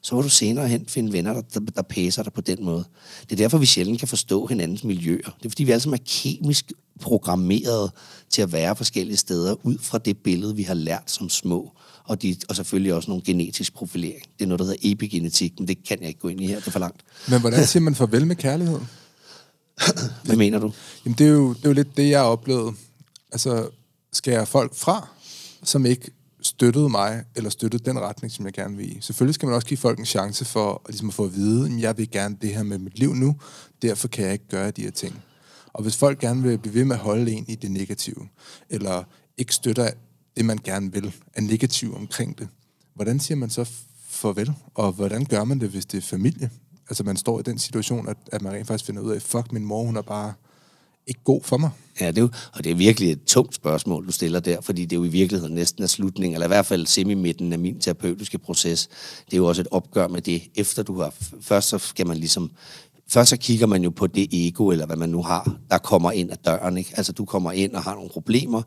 Så vil du senere hen finde venner, der, der, der pæser dig på den måde. Det er derfor, vi sjældent kan forstå hinandens miljøer. Det er fordi, vi alle sammen er kemisk programmeret til at være forskellige steder, ud fra det billede, vi har lært som små og, de, og selvfølgelig også nogle genetisk profilering. Det er noget, der hedder epigenetik, men det kan jeg ikke gå ind i her, det er for langt. Men hvordan siger man farvel med kærlighed? [CLEARS THROAT] Hvad mener du? Jamen, det er, jo, det er jo lidt det, jeg har oplevet. Altså, jeg folk fra, som ikke støttede mig, eller støttede den retning, som jeg gerne vil i. Selvfølgelig skal man også give folk en chance for at, ligesom at få at vide, at jeg vil gerne det her med mit liv nu, derfor kan jeg ikke gøre de her ting. Og hvis folk gerne vil blive ved med at holde en i det negative, eller ikke støtter det, man gerne vil, er negativ omkring det, hvordan siger man så farvel? Og hvordan gør man det, hvis det er familie? Altså man står i den situation, at, at man rent faktisk finder ud af, fuck, min mor, hun er bare ikke god for mig. Ja, det er jo, og det er virkelig et tungt spørgsmål, du stiller der, fordi det er jo i virkeligheden næsten er slutningen, eller i hvert fald semi-midten af min terapeutiske proces. Det er jo også et opgør med det, efter du har... Først så skal man ligesom... Først så kigger man jo på det ego, eller hvad man nu har, der kommer ind ad døren. Ikke? Altså, du kommer ind og har nogle problemer.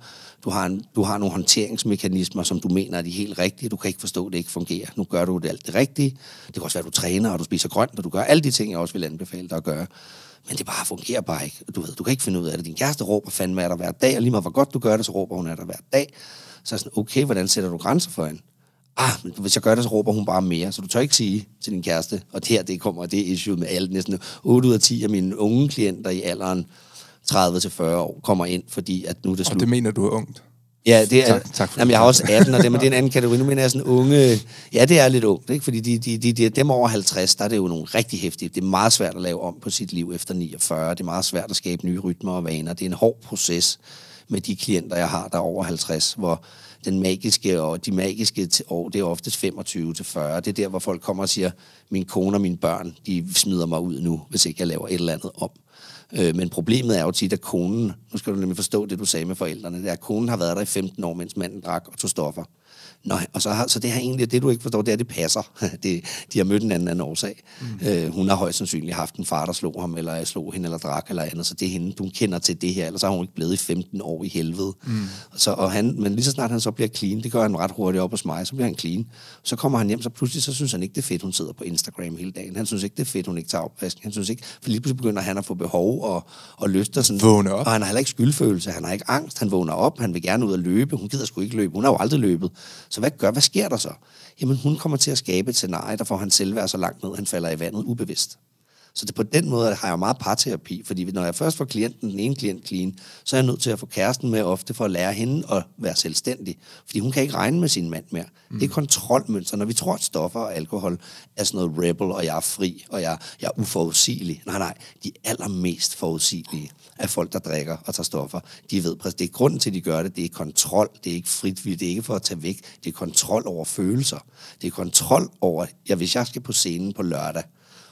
Du har, en, du har nogle håndteringsmekanismer, som du mener er de helt rigtige. Du kan ikke forstå, at det ikke fungerer. Nu gør du det alt det rigtige. Det kan også være, at du træner, og du spiser grønt, og du gør alle de ting, jeg også vil anbefale dig at gøre. Men det bare fungerer bare ikke. Du, ved, du kan ikke finde ud af det. Din kæreste råber fandme af dig hver dag, og lige meget hvor godt du gør det, så råber hun af dig hver dag. Så er sådan, okay, hvordan sætter du grænser for hende? Ah, men hvis jeg gør det, så råber hun bare mere. Så du tør ikke sige til din kæreste, og det her, det kommer, det issue med alle, næsten 8 ud af 10 af mine unge klienter i alderen 30-40 år kommer ind, fordi at nu er det Og slut. det mener du er ungt. Ja, det er, Tak- tak for jamen, det. jeg har også 18 af dem, men det er en anden kategori. Nu mener jeg sådan unge... Ja, det er lidt ungt, ikke? Fordi de, de, de, de, dem over 50, der er det jo nogle rigtig hæftige. Det er meget svært at lave om på sit liv efter 49. Det er meget svært at skabe nye rytmer og vaner. Det er en hård proces med de klienter, jeg har, der er over 50, hvor den magiske og de magiske år, det er oftest 25 til 40. Det er der, hvor folk kommer og siger, min kone og mine børn, de smider mig ud nu, hvis ikke jeg laver et eller andet om. Øh, men problemet er jo tit, at konen, nu skal du nemlig forstå det, du sagde med forældrene, det er, at konen har været der i 15 år, mens manden drak og tog stoffer. Nå, og så, har, så det her egentlig, det du ikke forstår, det er, det passer. [LAUGHS] det, de har mødt en anden, anden årsag. Mm. Øh, hun har højst sandsynligt haft en far, der slog ham, eller slog hende, eller drak, eller andet, så det er hende, du kender til det her, ellers har hun ikke blevet i 15 år i helvede. Mm. Så, og han, men lige så snart han så bliver clean, det gør han ret hurtigt op hos mig, så bliver han clean. Så kommer han hjem, så pludselig så synes han ikke, det er fedt, hun sidder på Instagram hele dagen. Han synes ikke, det er fedt, hun ikke tager opvasken. Han synes ikke, for lige pludselig begynder han at få behov og, og lyst og sådan. Vågne op. Og han har heller ikke skyldfølelse, han har ikke angst, han vågner op, han vil gerne ud og løbe, hun gider sgu ikke løbe, hun har jo aldrig løbet. Så hvad gør, hvad sker der så? Jamen hun kommer til at skabe et scenarie, der får han selvværd så langt ned, han falder i vandet ubevidst. Så det, på den måde har jeg meget parterapi, fordi når jeg først får klienten, den ene klient clean, så er jeg nødt til at få kæresten med ofte for at lære hende at være selvstændig. Fordi hun kan ikke regne med sin mand mere. Mm. Det er kontrolmønster. Når vi tror, at stoffer og alkohol er sådan noget rebel, og jeg er fri, og jeg, jeg er uforudsigelig. Nej, nej. De allermest forudsigelige er folk, der drikker og tager stoffer. De ved præcis, det er grunden til, at de gør det. Det er kontrol. Det er ikke frit. Det er ikke for at tage væk. Det er kontrol over følelser. Det er kontrol over, ja, hvis jeg skal på scenen på lørdag,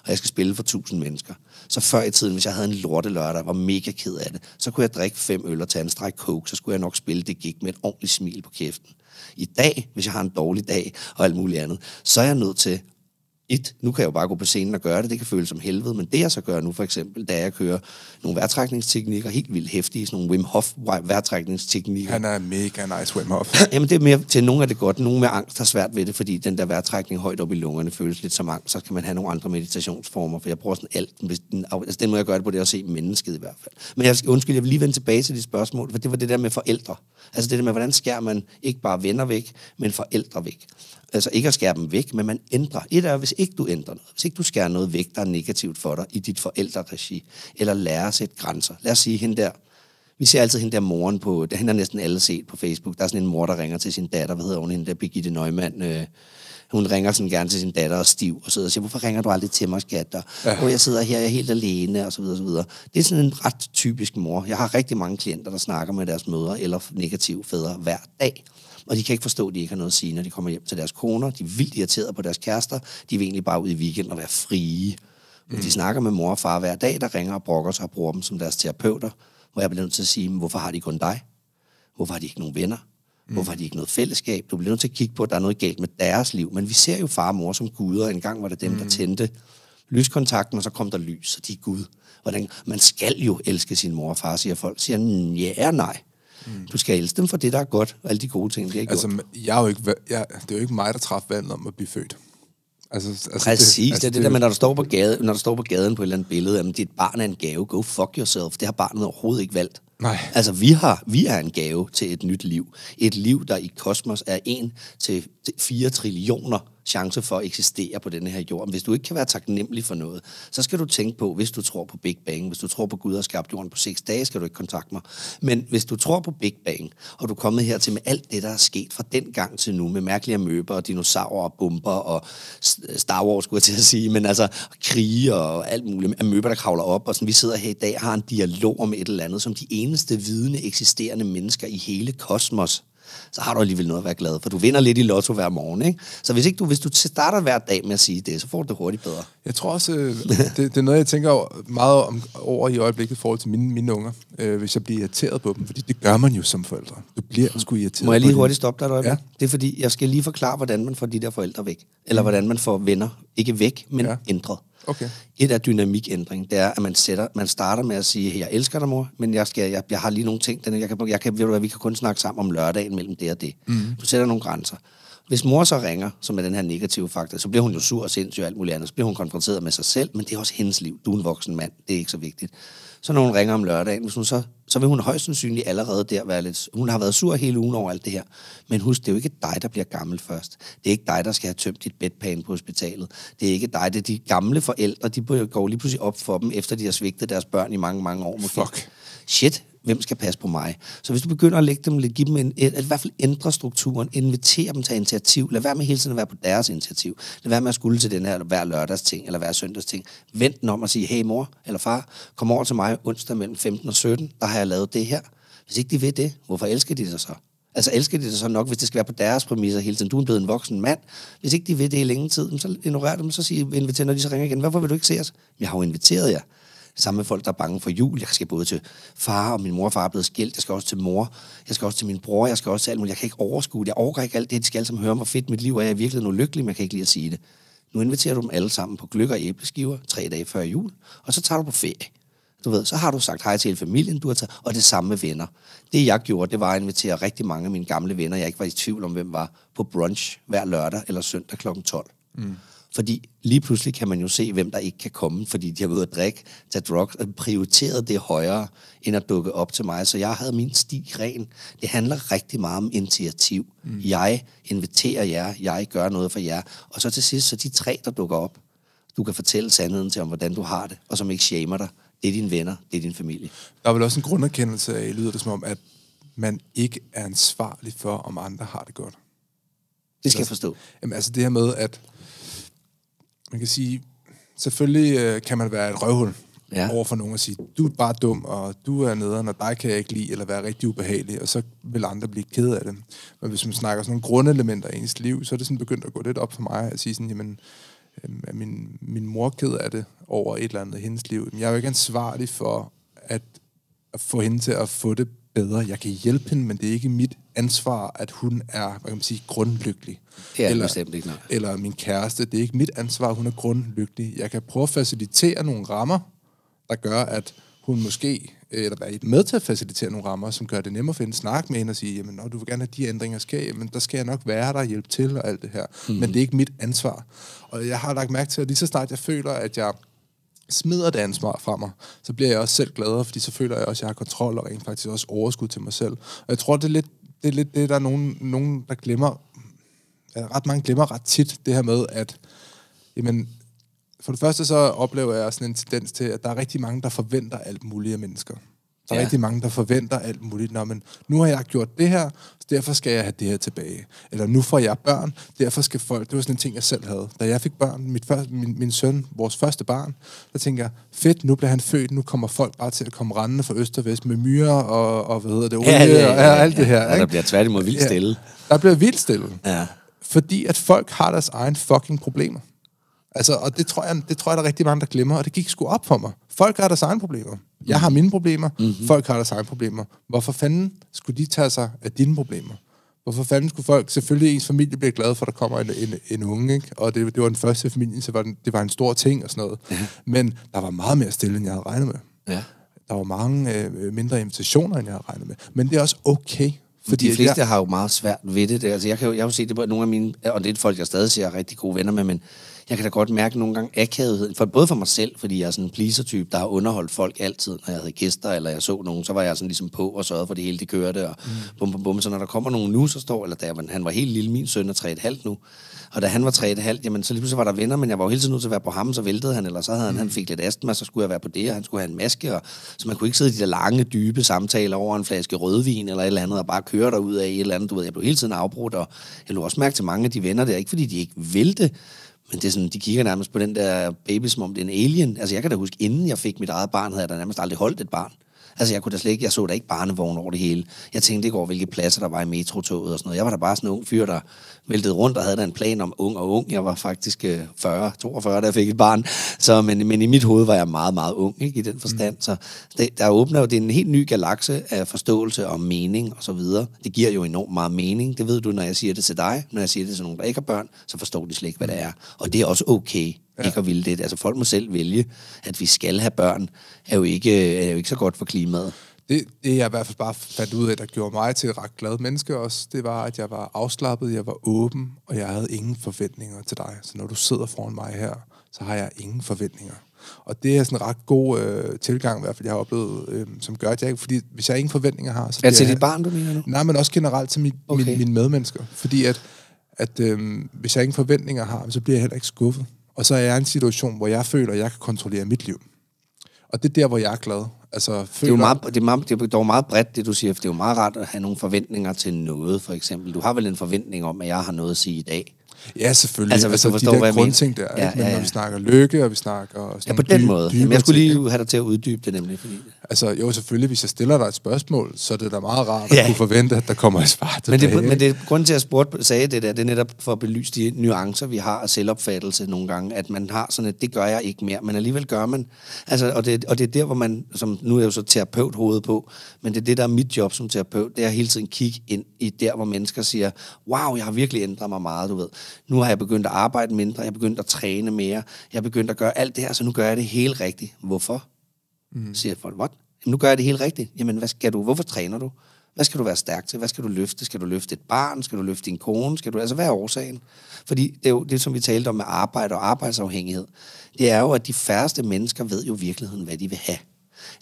og jeg skal spille for tusind mennesker. Så før i tiden, hvis jeg havde en lorte lørdag, og var mega ked af det, så kunne jeg drikke fem øl og tage en streg coke, så skulle jeg nok spille det gik med et ordentligt smil på kæften. I dag, hvis jeg har en dårlig dag og alt muligt andet, så er jeg nødt til et, nu kan jeg jo bare gå på scenen og gøre det, det kan føles som helvede, men det jeg så gør nu for eksempel, da jeg kører nogle vejrtrækningsteknikker, helt vildt hæftige, sådan nogle Wim Hof vejrtrækningsteknikker, Han er mega nice Wim Hof. [LAUGHS] Jamen det er mere, til nogle er det godt, nogle med angst har svært ved det, fordi den der vejrtrækning højt op i lungerne føles lidt som angst, så kan man have nogle andre meditationsformer, for jeg bruger sådan alt, hvis den, altså den måde jeg gør det på, det at se mennesket i hvert fald. Men jeg, undskyld, jeg vil lige vende tilbage til de spørgsmål, for det var det der med forældre. Altså det der med, hvordan skærer man ikke bare venner væk, men forældre væk. Altså ikke at skære dem væk, men man ændrer. Et er, hvis ikke du ændrer noget, hvis ikke du skærer noget væk, der er negativt for dig i dit forældreregi, eller lærer at sætte grænser. Lad os sige, hende der, vi ser altid hende der moren på, det hende har næsten alle set på Facebook. Der er sådan en mor, der ringer til sin datter, hvad hedder hun, hende der Birgitte Neumann. Øh, hun ringer sådan gerne til sin datter og stiv, og sidder og siger, hvorfor ringer du aldrig til mig, skat? Og, ja. jeg sidder her, jeg er helt alene, og så videre, og så videre. Det er sådan en ret typisk mor. Jeg har rigtig mange klienter, der snakker med deres mødre eller negative fædre hver dag. Og de kan ikke forstå, at de ikke har noget at sige, når de kommer hjem til deres koner. De er vildt irriterede på deres kærester. De vil egentlig bare ud i weekenden og være frie. Men de snakker med mor og far hver dag, der ringer og brokker sig og bruger dem som deres terapeuter. Hvor jeg bliver nødt til at sige, "Men hvorfor har de kun dig? Hvorfor har de ikke nogen venner? Hvorfor har de ikke noget fællesskab? Du bliver nødt til at kigge på, at der er noget galt med deres liv. Men vi ser jo far og mor som guder. En gang var det dem, mm. der tændte lyskontakten, og så kom der lys, så de er Gud. Hvordan, man skal jo elske sin mor og far, siger folk. Siger, "Mm, ja og nej. Mm. Du skal elske dem for det, der er godt, og alle de gode ting, de har gjort. Altså, jeg er jo ikke, jeg, det er jo ikke mig, der træffer valget om at blive født. Altså, altså Præcis, det, altså, det er det der med, når du står på, gade, når du står på gaden på et eller andet billede, at dit barn er en gave, go fuck yourself. Det har barnet overhovedet ikke valgt. Nej. Altså, vi, har, vi er en gave til et nyt liv. Et liv, der i kosmos er 1 til 4 trillioner chance for at eksistere på denne her jord. Men hvis du ikke kan være taknemmelig for noget, så skal du tænke på, hvis du tror på Big Bang, hvis du tror på Gud har skabt jorden på seks dage, skal du ikke kontakte mig. Men hvis du tror på Big Bang, og du er kommet hertil med alt det, der er sket fra den gang til nu, med mærkelige møber og dinosaurer og bomber og Star Wars, skulle jeg til at sige, men altså krige og alt muligt, amøber, der kravler op, og sådan, vi sidder her i dag og har en dialog om et eller andet, som de eneste vidende eksisterende mennesker i hele kosmos så har du alligevel noget at være glad for. Du vinder lidt i lotto hver morgen, ikke? Så hvis, ikke du, hvis du starter hver dag med at sige det, så får du det hurtigt bedre. Jeg tror også, øh, [LAUGHS] det, det er noget, jeg tænker meget om, over i øjeblikket i forhold til mine, mine unger, øh, hvis jeg bliver irriteret på dem, fordi det gør man jo som forældre. Du bliver sgu irriteret Må jeg lige hurtigt stoppe dig et øjeblik? Ja. Det er fordi, jeg skal lige forklare, hvordan man får de der forældre væk. Eller hvordan man får venner, ikke væk, men ja. ændret. Okay. Et af dynamikændring, det er, at man, sætter, man starter med at sige, hey, jeg elsker dig, mor, men jeg, skal, jeg, jeg har lige nogle ting, den, jeg kan, jeg kan, ved du hvad, vi kan kun snakke sammen om lørdagen mellem det og det. Mm. Du sætter nogle grænser. Hvis mor så ringer, som er den her negative faktor, så bliver hun jo sur og sindssyg og alt muligt andet. Så bliver hun konfronteret med sig selv, men det er også hendes liv. Du er en voksen mand, det er ikke så vigtigt. Så når hun ringer om lørdagen, hvis hun så, så vil hun højst sandsynligt allerede der være lidt... Hun har været sur hele ugen over alt det her. Men husk, det er jo ikke dig, der bliver gammel først. Det er ikke dig, der skal have tømt dit bedpane på hospitalet. Det er ikke dig, det er de gamle forældre, de går lige pludselig op for dem, efter de har svigtet deres børn i mange, mange år. Måske. Fuck. Shit, hvem skal passe på mig? Så hvis du begynder at lægge dem lidt, give dem en, et, i hvert fald ændre strukturen, invitere dem til initiativ, lad være med hele tiden at være på deres initiativ. Lad være med at skulle til den her hver lørdags ting, eller hver søndags ting. Vent den om og sige, hey mor eller far, kom over til mig onsdag mellem 15 og 17, der har jeg lavet det her. Hvis ikke de ved det, hvorfor elsker de dig så? Altså elsker de det så nok, hvis det skal være på deres præmisser hele tiden. Du er blevet en voksen mand. Hvis ikke de ved det i længe tid, så ignorer dem, så siger inviter, når de så ringer igen. Hvorfor vil du ikke se os? Jeg har jo inviteret jer sammen med folk, der er bange for jul. Jeg skal både til far, og min mor og far er blevet skilt. Jeg skal også til mor. Jeg skal også til min bror. Jeg skal også til alt muligt. Jeg kan ikke overskue det. Jeg overgår ikke alt det. De skal alle sammen høre, hvor fedt mit liv er. Jeg er virkelig nu lykkelig, men jeg kan ikke lide at sige det. Nu inviterer du dem alle sammen på gløk og æbleskiver tre dage før jul, og så tager du på ferie. Du ved, så har du sagt hej til hele familien, du har taget, og det samme med venner. Det jeg gjorde, det var at invitere rigtig mange af mine gamle venner, jeg ikke var i tvivl om, hvem var, på brunch hver lørdag eller søndag kl. 12. Mm. Fordi lige pludselig kan man jo se, hvem der ikke kan komme, fordi de har været at drikke, tage drugs, og prioriteret det højere, end at dukke op til mig. Så jeg havde min sti ren. Det handler rigtig meget om initiativ. Mm. Jeg inviterer jer, jeg gør noget for jer. Og så til sidst, så de tre, der dukker op, du kan fortælle sandheden til om, hvordan du har det, og som ikke shamer dig. Det er dine venner, det er din familie. Der er vel også en grunderkendelse af, lyder det som om, at man ikke er ansvarlig for, om andre har det godt. Det skal jeg forstå. Jamen altså det her med, at man kan sige, selvfølgelig øh, kan man være et røvhul ja. over for nogen og sige, du er bare dum, og du er nederen, og dig kan jeg ikke lide, eller være rigtig ubehagelig, og så vil andre blive ked af det. Men hvis man snakker sådan nogle grundelementer i ens liv, så er det sådan begyndt at gå lidt op for mig at sige sådan, jamen, øh, er min, min mor ked af det over et eller andet i hendes liv. Jeg er jo ikke ansvarlig for at, at få hende til at få det bedre. Jeg kan hjælpe hende, men det er ikke mit ansvar, at hun er, hvad kan man sige, grundlykkelig. Er eller, bestemt ikke, nej. Eller min kæreste. Det er ikke mit ansvar, at hun er grundlykkelig. Jeg kan prøve at facilitere nogle rammer, der gør, at hun måske, eller være med til at facilitere nogle rammer, som gør det nemmere for hende at snakke med hende og sige, jamen, når du vil gerne have de ændringer sker, jamen, der skal jeg nok være der og hjælpe til og alt det her. Mm-hmm. Men det er ikke mit ansvar. Og jeg har lagt mærke til, at lige så snart jeg føler, at jeg smider det ansvar fra mig, så bliver jeg også selv gladere, fordi så føler jeg også, at jeg har kontrol og rent faktisk også overskud til mig selv. Og jeg tror, det er lidt det, er lidt det der er nogen, nogen, der glemmer, ret mange glemmer ret tit, det her med, at jamen, for det første så oplever jeg sådan en tendens til, at der er rigtig mange, der forventer alt muligt af mennesker. Der er ja. rigtig mange, der forventer alt muligt. Nå, men nu har jeg gjort det her, så derfor skal jeg have det her tilbage. Eller nu får jeg børn, derfor skal folk... Det var sådan en ting, jeg selv havde. Da jeg fik børn, mit første, min, min søn, vores første barn, der tænker jeg, fedt, nu bliver han født, nu kommer folk bare til at komme rendende fra øst og vest med myrer og, og hvad hedder det, olie ja, ja, ja, og alt det her. Ja, ikke? der bliver tværtimod vildt stille. Ja, der bliver vildt stille. Ja. Fordi at folk har deres egen fucking problemer. Altså, og det tror, jeg, det tror jeg, der er rigtig mange, der glemmer, og det gik sgu op for mig. Folk har deres egne problemer. Jeg har mine problemer, mm-hmm. folk har deres egne problemer. Hvorfor fanden skulle de tage sig af dine problemer? Hvorfor fanden skulle folk... Selvfølgelig ens familie bliver glad for, at der kommer en, en, en unge, ikke? og det, det var den første familie, så var den, det var en stor ting og sådan noget. Ja. Men der var meget mere stille, end jeg havde regnet med. Ja. Der var mange øh, mindre invitationer, end jeg havde regnet med. Men det er også okay. Fordi de fleste jeg, har jo meget svært ved det. Altså, jeg kan jo, jeg har jo set det på nogle af mine... Og det er folk, jeg stadig ser rigtig gode venner med, men jeg kan da godt mærke nogle gange akavethed, for, både for mig selv, fordi jeg er sådan en pleaser-type, der har underholdt folk altid, når jeg havde gæster, eller jeg så nogen, så var jeg sådan ligesom på og sørgede for, at det hele det kørte, og mm. bum, bum, bum. Så når der kommer nogen nu, så står, eller da jeg, han var helt lille, min søn er 3,5 nu, og da han var 3,5, jamen så lige pludselig var der venner, men jeg var jo hele tiden nødt til at være på ham, så væltede han, eller så havde han, mm. han fik lidt astma, så skulle jeg være på det, og han skulle have en maske, og, så man kunne ikke sidde i de der lange, dybe samtaler over en flaske rødvin eller et eller andet, og bare køre derud af et eller andet, du ved, jeg blev hele tiden afbrudt, og jeg lå også mærke til mange af de venner der, ikke fordi de ikke ville det, men det er sådan, de kigger nærmest på den der baby, som om det er en alien. Altså, jeg kan da huske, inden jeg fik mit eget barn, havde jeg da nærmest aldrig holdt et barn. Altså, jeg kunne da slet ikke, jeg så da ikke barnevogn over det hele. Jeg tænkte ikke over, hvilke pladser der var i metrotoget og sådan noget. Jeg var da bare sådan en ung fyr, der væltede rundt og havde der en plan om ung og ung. Jeg var faktisk 40, øh, 42, da jeg fik et barn. Så, men, men i mit hoved var jeg meget, meget ung ikke, i den forstand. Mm. Så det, der åbner jo, det er en helt ny galakse af forståelse og mening og så videre. Det giver jo enormt meget mening. Det ved du, når jeg siger det til dig. Når jeg siger det til nogen, der ikke har børn, så forstår de slet ikke, hvad det er. Og det er også okay ja. ikke at ville det. Altså folk må selv vælge, at vi skal have børn, er jo ikke, er jo ikke så godt for klimaet. Det, det jeg i hvert fald bare fandt ud af, der gjorde mig til et ret glad menneske også, det var, at jeg var afslappet, jeg var åben, og jeg havde ingen forventninger til dig. Så når du sidder foran mig her, så har jeg ingen forventninger. Og det er sådan en ret god øh, tilgang, i hvert fald jeg har oplevet, øh, som gør, at jeg ikke, fordi hvis jeg ingen forventninger har... Så Er det til dit barn, du mener nu? Nej, men også generelt til mit. Okay. min, mine medmennesker. Fordi at, at øh, hvis jeg ingen forventninger har, så bliver jeg heller ikke skuffet. Og så er jeg i en situation, hvor jeg føler, at jeg kan kontrollere mit liv. Og det er der, hvor jeg er glad. Altså, Det er, føler, meget, det, er meget, det er dog meget bredt, det du siger, for det er jo meget rart at have nogle forventninger til noget, for eksempel. Du har vel en forventning om, at jeg har noget at sige i dag. Ja, selvfølgelig. Altså, hvis altså du forstår, de hvad der grundting der. Ja, Ja, Men ja, når ja. vi snakker lykke, og vi snakker... Sådan Ja, på den dy- måde. dybere Jamen, jeg skulle lige have dig til at uddybe det nemlig. Fordi... Altså, jo, selvfølgelig, hvis jeg stiller dig et spørgsmål, så er det da meget rart at Ja. kunne forvente, at der kommer et svar Men, tilbage. det, men det, grunden til, at jeg spurgte, sagde det der, det er netop for at belyse de nuancer, vi har af selvopfattelse nogle gange, at man har sådan et, det gør jeg ikke mere, men alligevel gør man. Altså, og, det, og det er der, hvor man, som nu er jeg jo så terapeut hovedet på, men det er det, der er mit job som terapeut, det er hele tiden kigge ind i der, hvor mennesker siger, wow, jeg har virkelig ændret mig meget, du ved. Nu har jeg begyndt at arbejde mindre, jeg har begyndt at træne mere, jeg har begyndt at gøre alt det her, så nu gør jeg det helt rigtigt. Hvorfor? Mm. Siger folk, what? Jamen, nu gør jeg det helt rigtigt. Jamen, hvad skal du? Hvorfor træner du? Hvad skal du være stærk til? Hvad skal du løfte? Skal du løfte et barn? Skal du løfte din kone? Skal du, altså, hvad er årsagen? Fordi det er jo det, som vi talte om med arbejde og arbejdsafhængighed. Det er jo, at de færreste mennesker ved jo i virkeligheden, hvad de vil have.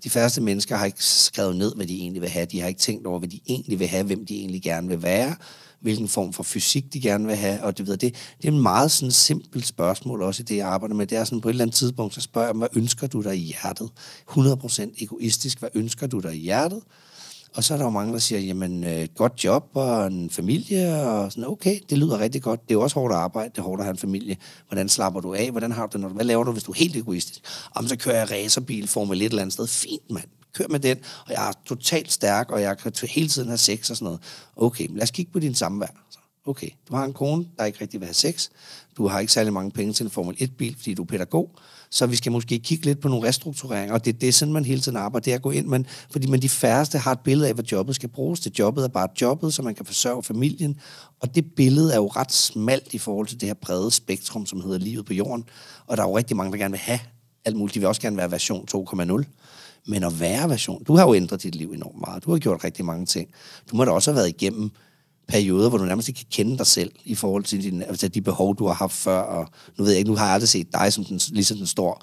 De færreste mennesker har ikke skrevet ned, hvad de egentlig vil have. De har ikke tænkt over, hvad de egentlig vil have, hvem de egentlig gerne vil være, hvilken form for fysik de gerne vil have, og det, ved, det, det er en meget sådan simpelt spørgsmål også i det, jeg arbejder med. Det er sådan på et eller andet tidspunkt, så spørger jeg dem, hvad ønsker du dig i hjertet? 100% egoistisk, hvad ønsker du dig i hjertet? Og så er der jo mange, der siger, jamen, øh, godt job og en familie, og sådan, okay, det lyder rigtig godt. Det er jo også hårdt at arbejde, det er hårdt at have en familie. Hvordan slapper du af? Hvordan har du det, når du, hvad laver du, hvis du er helt egoistisk? Om så kører jeg racerbil, Formel 1 et eller andet sted. Fint, mand. Kør med den, og jeg er totalt stærk, og jeg kan hele tiden have sex og sådan noget. Okay, men lad os kigge på din samvær. Så, Okay, du har en kone, der ikke rigtig vil have sex. Du har ikke særlig mange penge til en Formel 1-bil, fordi du er pædagog. Så vi skal måske kigge lidt på nogle restruktureringer, og det er det, sådan man hele tiden arbejder, det er at gå ind, men, fordi man de færreste har et billede af, hvad jobbet skal bruges til. Jobbet er bare jobbet, så man kan forsørge familien, og det billede er jo ret smalt i forhold til det her brede spektrum, som hedder livet på jorden, og der er jo rigtig mange, der gerne vil have alt muligt. De vil også gerne være version 2,0. Men at være version, du har jo ændret dit liv enormt meget. Du har gjort rigtig mange ting. Du må da også have været igennem perioder, hvor du nærmest ikke kan kende dig selv i forhold til din, altså de behov, du har haft før. Og nu ved jeg ikke, nu har jeg aldrig set dig som den, ligesom den stor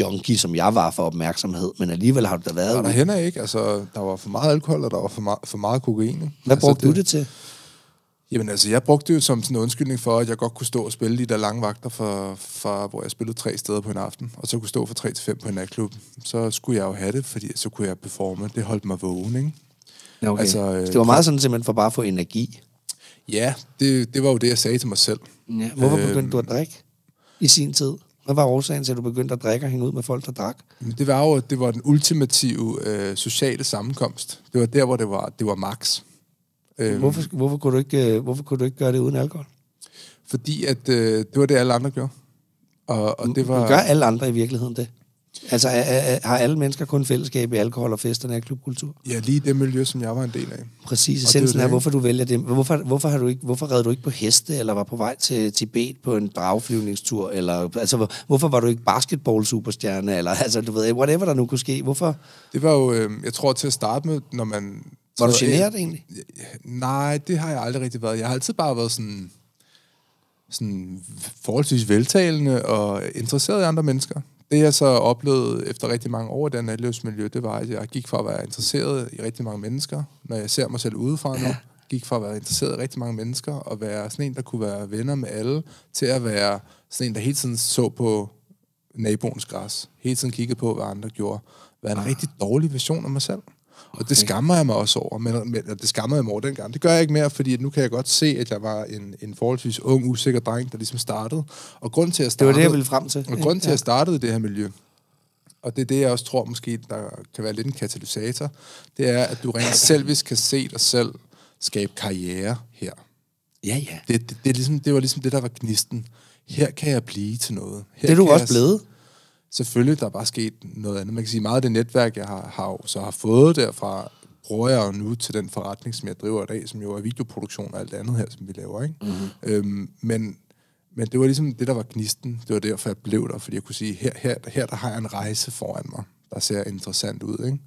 junkie, som jeg var for opmærksomhed, men alligevel har du da været... Og der hænder ikke. Altså, der var for meget alkohol, og der var for meget, for meget kokain. ikke? Hvad altså, brugte du det til? Jamen altså, jeg brugte det jo som sådan en undskyldning for, at jeg godt kunne stå og spille de der lange vagter, for, for, hvor jeg spillede tre steder på en aften, og så kunne stå fra tre til fem på en natklub. Så skulle jeg jo have det, fordi så kunne jeg performe. Det holdt mig vågen, ikke? Ja, Okay. Altså, øh, det var meget sådan simpelthen for bare at få energi. Ja, det, det var jo det, jeg sagde til mig selv. Ja. Hvorfor Øhm. begyndte du at drikke i sin tid? Hvad var årsagen til, at du begyndte at drikke og hænge ud med folk, der drak? Det var jo, det var den ultimative øh, sociale sammenkomst. Det var der, hvor det var, det var max. Øhm, Hvorfor, hvorfor, kunne du ikke, øh, hvorfor kunne du ikke gøre det uden alkohol? Fordi at øh, det var det, alle andre gjorde. Og, og det var... Gør alle andre i virkeligheden det? Altså, er, er, har alle mennesker kun fællesskab i alkohol og fester og klubkultur? Ja, lige det miljø, som jeg var en del af. Præcis. Essensen er, hvorfor du vælger det. Hvorfor, hvorfor, har du ikke, hvorfor red du ikke på heste, eller var på vej til Tibet på en dragflyvningstur? Eller, altså, hvor- hvorfor var du ikke basketball-superstjerne? Eller, altså, du ved, whatever der nu kunne ske. Hvorfor Det var jo, øh, jeg tror til at starte med, når man... var du generet egentlig? Nej, det har jeg aldrig rigtig været. Jeg har altid bare været sådan, sådan forholdsvis veltalende og interesseret i andre mennesker. Det jeg så oplevede efter rigtig mange år i her natlivsmiljø, det var, at jeg gik fra at være interesseret i rigtig mange mennesker, når jeg ser mig selv udefra nu, gik fra at være interesseret i rigtig mange mennesker, og være sådan en, der kunne være venner med alle, til at være sådan en, der hele tiden så på naboens græs, hele tiden kiggede på, hvad andre gjorde, være en rigtig dårlig version af mig selv. Og det skammer jeg mig også over, men, men og det skammer jeg mig over dengang. Det gør jeg ikke mere, fordi nu kan jeg godt se, at jeg var en, en forholdsvis ung, usikker dreng, der ligesom startede. Og grund til, at jeg Det startede, var det, jeg ville frem til. og grund til, at jeg startede det her miljø, og det er det, jeg også tror måske, der kan være lidt en katalysator, det er, at du rent selvisk kan se dig selv skabe karriere her. Ja, ja. Det, det, det, er ligesom, det var ligesom det, der var gnisten. Her kan jeg blive til noget. Her Det er du også jeg- blevet. Selvfølgelig, der er bare sket noget andet. Man kan sige, meget af det netværk, jeg har, har så har fået derfra, bruger jeg jo nu til den forretning, som jeg driver i dag, som jo er videoproduktion og alt andet her, som vi laver. Ikke? Mm-hmm. Øhm, men, men det var ligesom det, der var gnisten. Det var derfor, jeg blev der, fordi jeg kunne sige, her, her, her der har jeg en rejse foran mig, der ser interessant ud. Ikke?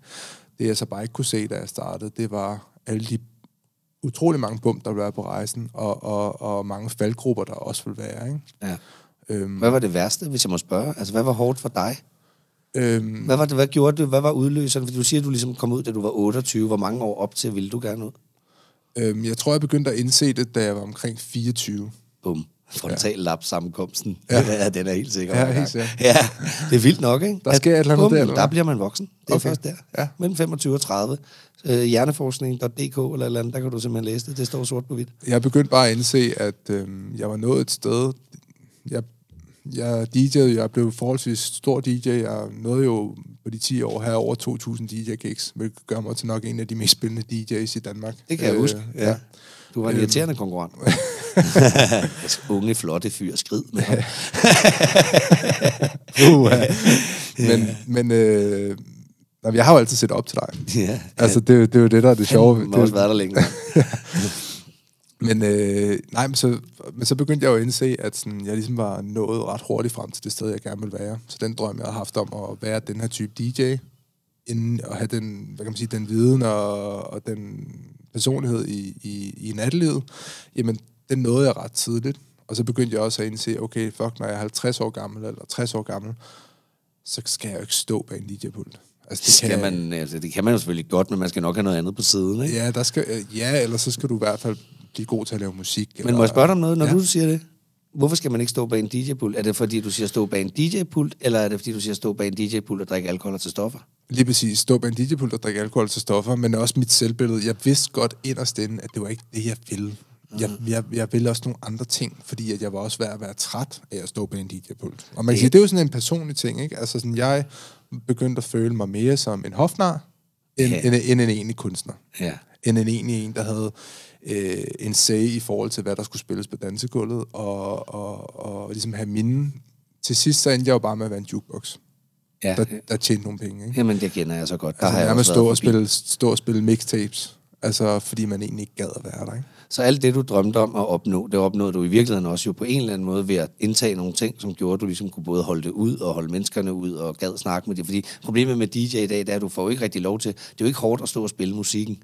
Det, jeg så bare ikke kunne se, da jeg startede, det var alle de utrolig mange bump, der ville være på rejsen, og, og, og mange faldgrupper, der også vil være. Ikke? Ja. Øhm, Hvad var det værste, hvis jeg må spørge? Altså, hvad var hårdt for dig? øhm, Hvad, var det, hvad gjorde du? Hvad var udløseren? Fordi du siger, at du ligesom kom ud, da du var 28. Hvor mange år op til ville du gerne ud? øhm, jeg tror, jeg begyndte at indse det, da jeg var omkring 24. Bum. Frontal lap sammenkomsten. Ja. ja. den er helt sikker. Ja, helt sikkert. Ja, det er vildt nok, ikke? Der sker et eller andet der, eller Der bliver man voksen. Det er Okay. først der. Ja. Mellem 25 og 30. Øh, hjerneforskning.dk eller eller andet, der kan du simpelthen læse det. Det står sort på hvidt. Jeg begyndte bare at indse, at øhm, jeg var nået et sted. Jeg, jeg DJ'ede, jeg blev forholdsvis stor DJ. Jeg nåede jo på de 10 år her over 2.000 DJ-gigs, hvilket gør mig til nok en af de mest spændende DJ's i Danmark. Det kan jeg Øh, huske. Ja. Du var en Øhm. irriterende konkurrent. [LAUGHS] Unge, flotte fyr, skrid med ham. [LAUGHS] Uh, men men øh, jeg har jo altid set op til dig. ja. Altså, det, det er jo det, der er det sjove. Han må også Det, være der længe. [LAUGHS] men øh, nej, men så, men så begyndte jeg jo at indse, at sådan, jeg ligesom var nået ret hurtigt frem til det sted, jeg gerne ville være. Så den drøm, jeg havde haft om at være den her type DJ, inden at have den, hvad kan man sige, den viden og, og den personlighed i, i, i nattelivet, jamen, den nåede jeg ret tidligt. Og så begyndte jeg også at indse, okay, fuck, når jeg er 50 år gammel eller 60 år gammel, så skal jeg jo ikke stå bag en DJ-pult. Altså, Det, skal man, altså, det kan man jo selvfølgelig godt, men man skal nok have noget andet på siden. Ikke? Ja, der skal, ja, eller så skal du i hvert fald blive god til at lave musik. Men må jeg spørge dig om noget, når Ja. du siger det? Hvorfor skal man ikke stå bag en DJ-pult? Er det fordi, du siger stå bag en DJ-pult, eller er det fordi, du siger stå bag en DJ-pult og drikke alkohol og til stoffer? Lige præcis. Stå bag en DJ-pult og drikke alkohol til stoffer, men også mit selvbillede. Jeg vidste godt inderst inde, at det var ikke det, jeg ville. Jeg, jeg, jeg ville også nogle andre ting, fordi at jeg var også ved at være træt af at stå bag en DJ-pult. Og man kan Det- sige, det er jo sådan en personlig ting, ikke? Altså sådan, jeg begyndte at føle mig mere som en hofnar, end, Ja. end, end en egentlig kunstner. Ja. End en egentlig en, der havde øh, en sag i forhold til, hvad der skulle spilles på dansegulvet, og, og, og ligesom have mine... Til sidst så endte jeg jo bare med at være en jukebox, ja. der, der tjente nogle penge, ikke? Jamen, det kender jeg så godt. Der Altså, har jeg nærmest stå og, spille, stå og spille mixtapes. Altså, fordi man egentlig ikke gad at være der, ikke? Så alt det, du drømte om at opnå, det opnåede du i virkeligheden også jo på en eller anden måde ved at indtage nogle ting, som gjorde, at du ligesom kunne både holde det ud og holde menneskerne ud og gad snakke med det. Fordi problemet med DJ i dag, det er, at du får jo ikke rigtig lov til... Det er jo ikke hårdt at stå og spille musikken.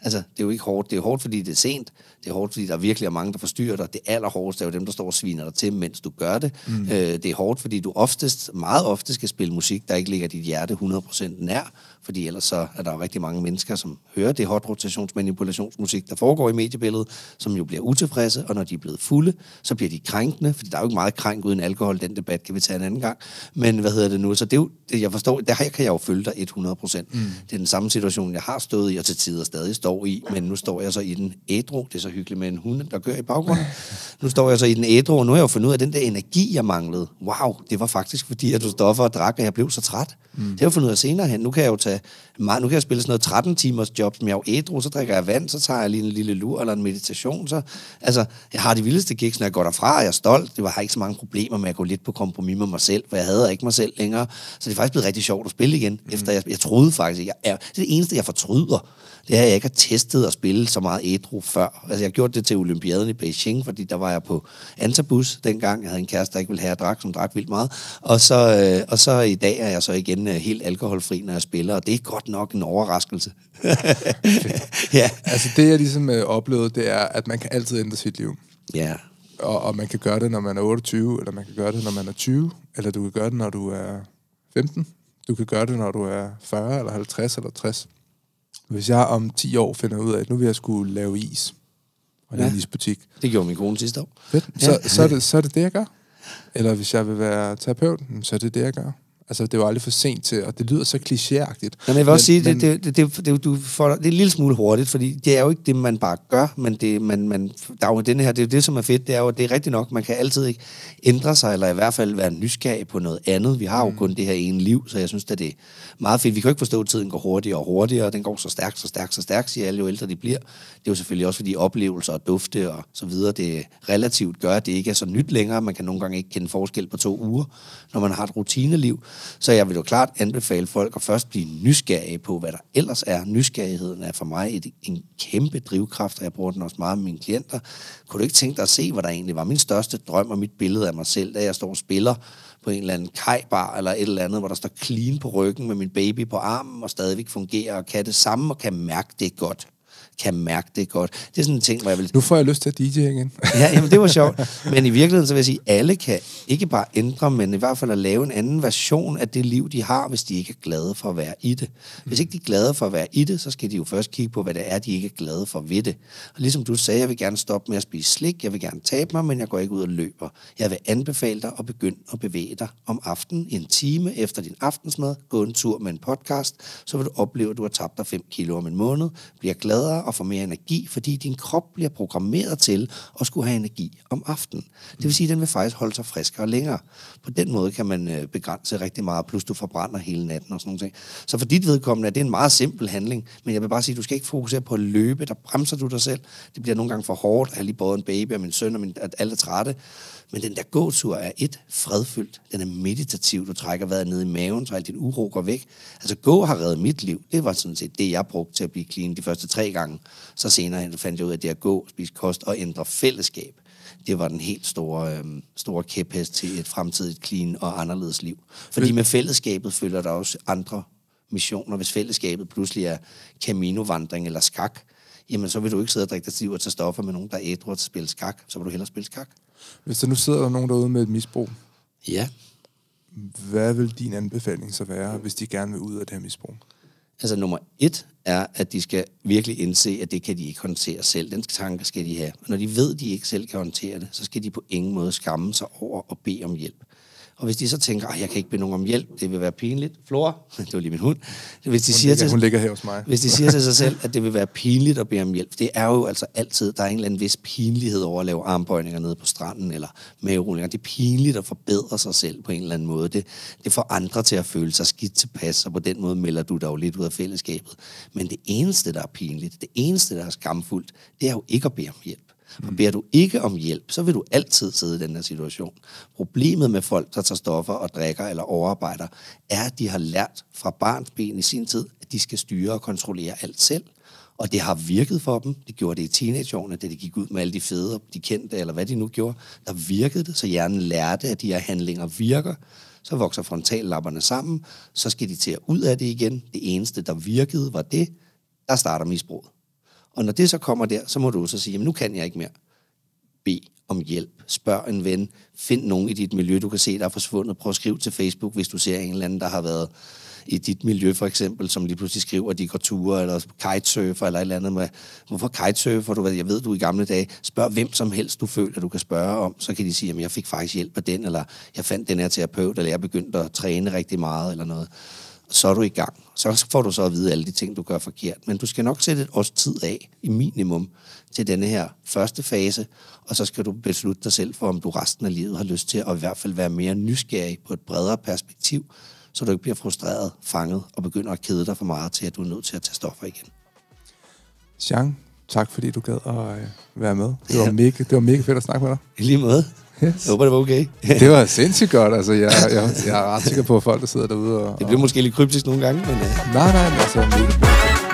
Altså, det er jo ikke hårdt. Det er hårdt, fordi det er sent. Det er hårdt, fordi der virkelig er mange, der forstyrrer dig. Det allerhårdeste er jo dem, der står og sviner dig til, mens du gør det. Mm. Øh, det er hårdt, fordi du oftest, meget ofte skal spille musik, der ikke ligger dit hjerte 100% nær. Fordi ellers så er der jo rigtig mange mennesker, som hører det hot rotationsmanipulationsmusik, der foregår i mediebilledet, som jo bliver utilfredse, og når de er blevet fulde, så bliver de krænkende, fordi der er jo ikke meget krænk uden alkohol. Den debat kan vi tage en anden gang. Men hvad hedder det nu? Så det er jo, det, jeg forstår, der her kan jeg jo følge dig 100%. Mm. Det er den samme situation, jeg har stået i, og til tider stadig står i, men nu står jeg så i den ædru. Det er så hyggeligt med en hund, der gør i baggrunden. Nu står jeg så i den ædru, og nu har jeg jo fundet ud af, den der energi, jeg manglede, wow, det var faktisk fordi, at du stoffer og drak, og jeg blev så træt. Mm. Det har jeg fundet ud af senere hen. Nu kan jeg jo tage meget, nu kan jeg spille sådan noget 13 timers job, som jeg er jo ædru, så drikker jeg vand, så tager jeg lige en lille lur eller en meditation. Så, altså, jeg har de vildeste gigs, når jeg går derfra, og jeg er stolt. Det var, har ikke så mange problemer med at gå lidt på kompromis med mig selv, for jeg havde ikke mig selv længere. Så det er faktisk blevet rigtig sjovt at spille igen, mm. efter jeg, jeg troede faktisk, jeg er, det er det eneste, jeg fortryder. Det er, at jeg ikke har testet at spille så meget ædru før. Altså, jeg gjort det til Olympiaden i Beijing, fordi der var jeg på Antabus dengang. Jeg havde en kæreste, der ikke ville have, at drak, som drak vildt meget. Og så, øh, og så i dag er jeg så igen øh, helt alkoholfri, når jeg spiller, og det er godt nok en overraskelse. [LAUGHS] ja. Altså, det jeg ligesom øh, oplevede, det er, at man kan altid ændre sit liv. ja. Og, og man kan gøre det, når man er 28, eller man kan gøre det, når man er 20, eller du kan gøre det, når du er 15. Du kan gøre det, når du er 40, eller 50, eller 60. Hvis jeg om 10 år finder ud af, at nu vil jeg skulle lave is, og ja. Ja. en isbutik, Det gjorde min kone sidste år. Fedt. Så, så, er det, så er det det, jeg gør. Eller hvis jeg vil være terapeut, så er det det, jeg gør. Altså, det er jo aldrig for sent til, og det lyder så klichéagtigt. Men jeg vil også sige, men, det, det, det, det, det, du får, det er en lille smule hurtigt, fordi det er jo ikke det, man bare gør, men det, man, man, der er jo den her, det er jo det, som er fedt, det er jo, det er rigtigt nok, man kan altid ikke ændre sig, eller i hvert fald være nysgerrig på noget andet. Vi har jo kun det her ene liv, så jeg synes, at det er meget fedt. Vi kan jo ikke forstå, at tiden går hurtigere og hurtigere, og den går så stærkt, så stærkt, så stærkt, siger alle, jo ældre de bliver. Det er jo selvfølgelig også, fordi oplevelser og dufte og så videre, det relativt gør, at det ikke er så nyt længere. Man kan nogle gange ikke kende forskel på to uger, når man har et rutineliv. Så jeg vil jo klart anbefale folk at først blive nysgerrige på, hvad der ellers er. Nysgerrigheden er for mig et, en kæmpe drivkraft, og jeg bruger den også meget med mine klienter. Kunne du ikke tænke dig at se, hvad der egentlig var min største drøm og mit billede af mig selv, da jeg står og spiller på en eller anden kajbar eller et eller andet, hvor der står clean på ryggen med min baby på armen og stadigvæk fungerer og kan det samme og kan mærke det godt kan mærke det godt. Det er sådan en ting, hvor jeg vil... Nu får jeg lyst til at DJ igen. ja, jamen det var sjovt. [LAUGHS] Men i virkeligheden, så vil jeg sige, at alle kan ikke bare ændre, men i hvert fald at lave en anden version af det liv, de har, hvis de ikke er glade for at være i det. Hvis ikke de er glade for at være i det, så skal de jo først kigge på, hvad det er, de ikke er glade for ved det. Og ligesom du sagde, jeg vil gerne stoppe med at spise slik, jeg vil gerne tabe mig, men jeg går ikke ud og løber. Jeg vil anbefale dig at begynde at bevæge dig om aftenen en time efter din aftensmad. Gå en tur med en podcast, så vil du opleve, at du har tabt dig 5 kilo om en måned, bliver gladere og får mere energi, fordi din krop bliver programmeret til at skulle have energi om aftenen. Det vil sige, at den vil faktisk holde sig friskere længere. På den måde kan man øh, begrænse rigtig meget, plus du forbrænder hele natten og sådan noget. Så for dit vedkommende er det en meget simpel handling, men jeg vil bare sige, at du skal ikke fokusere på at løbe, der bremser du dig selv. Det bliver nogle gange for hårdt, at jeg lige både en baby og min søn, og min, at alle er trætte. Men den der gåtur er et, fredfyldt. Den er meditativ. Du trækker vejret ned i maven, så al din uro går væk. Altså gå har reddet mit liv. Det var sådan set det, jeg brugte til at blive clean de første tre gange. Så senere fandt jeg ud af, at det at gå, spise kost og ændre fællesskab, det var den helt store, øh, store kæphest til et fremtidigt clean og anderledes liv. Fordi med fællesskabet følger der også andre missioner. Hvis fællesskabet pludselig er Camino-vandring eller skak, jamen så vil du ikke sidde og drikke dig til og tage stoffer med nogen, der er ædru at spille skak. Så vil du hellere spille skak. Hvis der nu sidder der nogen derude med et misbrug, Ja. hvad vil din anbefaling så være, hvis de gerne vil ud af det her misbrug? Altså nummer et er, at de skal virkelig indse, at det kan de ikke håndtere selv. Den tanke skal de have. Og når de ved, at de ikke selv kan håndtere det, så skal de på ingen måde skamme sig over og bede om hjælp. Og hvis de så tænker, at jeg kan ikke bede nogen om hjælp, det vil være pinligt. Flora, [LAUGHS] det var lige min hund. Hvis de, Hun siger ligger, til, hun ligger her hos mig. hvis de siger til sig [LAUGHS] selv, at det vil være pinligt at bede om hjælp, det er jo altså altid, der er en eller anden vis pinlighed over at lave armbøjninger nede på stranden, eller maverullinger. Det er pinligt at forbedre sig selv på en eller anden måde. Det, det får andre til at føle sig skidt tilpas, og på den måde melder du dig jo lidt ud af fællesskabet. Men det eneste, der er pinligt, det eneste, der er skamfuldt, det er jo ikke at bede om hjælp. Og beder du ikke om hjælp, så vil du altid sidde i den her situation. Problemet med folk, der tager stoffer og drikker eller overarbejder, er, at de har lært fra barns ben i sin tid, at de skal styre og kontrollere alt selv. Og det har virket for dem. Det gjorde det i teenageårene, da de gik ud med alle de fede, de kendte, eller hvad de nu gjorde. Der virkede det, så hjernen lærte, at de her handlinger virker. Så vokser frontallapperne sammen, så skal de til at ud af det igen. Det eneste, der virkede, var det. Der starter misbruget. Og når det så kommer der, så må du så sige, jamen nu kan jeg ikke mere. Bed om hjælp. Spørg en ven. Find nogen i dit miljø, du kan se, der er forsvundet. Prøv at skrive til Facebook, hvis du ser en eller anden, der har været i dit miljø for eksempel, som lige pludselig skriver, at de går ture, eller kitesurfer, eller et eller andet med, hvorfor kitesurfer du? Jeg ved, du i gamle dage. Spørg hvem som helst, du føler, du kan spørge om. Så kan de sige, at jeg fik faktisk hjælp af den, eller jeg fandt den her terapeut, eller jeg begyndte at træne rigtig meget, eller noget så er du i gang. Så får du så at vide alle de ting, du gør forkert. Men du skal nok sætte et års tid af, i minimum, til denne her første fase, og så skal du beslutte dig selv for, om du resten af livet har lyst til at i hvert fald være mere nysgerrig på et bredere perspektiv, så du ikke bliver frustreret, fanget og begynder at kede dig for meget til, at du er nødt til at tage stoffer igen. Jean, tak fordi du gad at øh, være med. Det var, mega, det var mega fedt at snakke med dig. I lige måde. Yes. Jeg håber, det var okay. Det var sindssygt godt. Altså, jeg, jeg, jeg er ret sikker på, at folk, der sidder derude og... Det blev måske lidt kryptisk nogle gange, men... Uh... Nej, nej, men altså...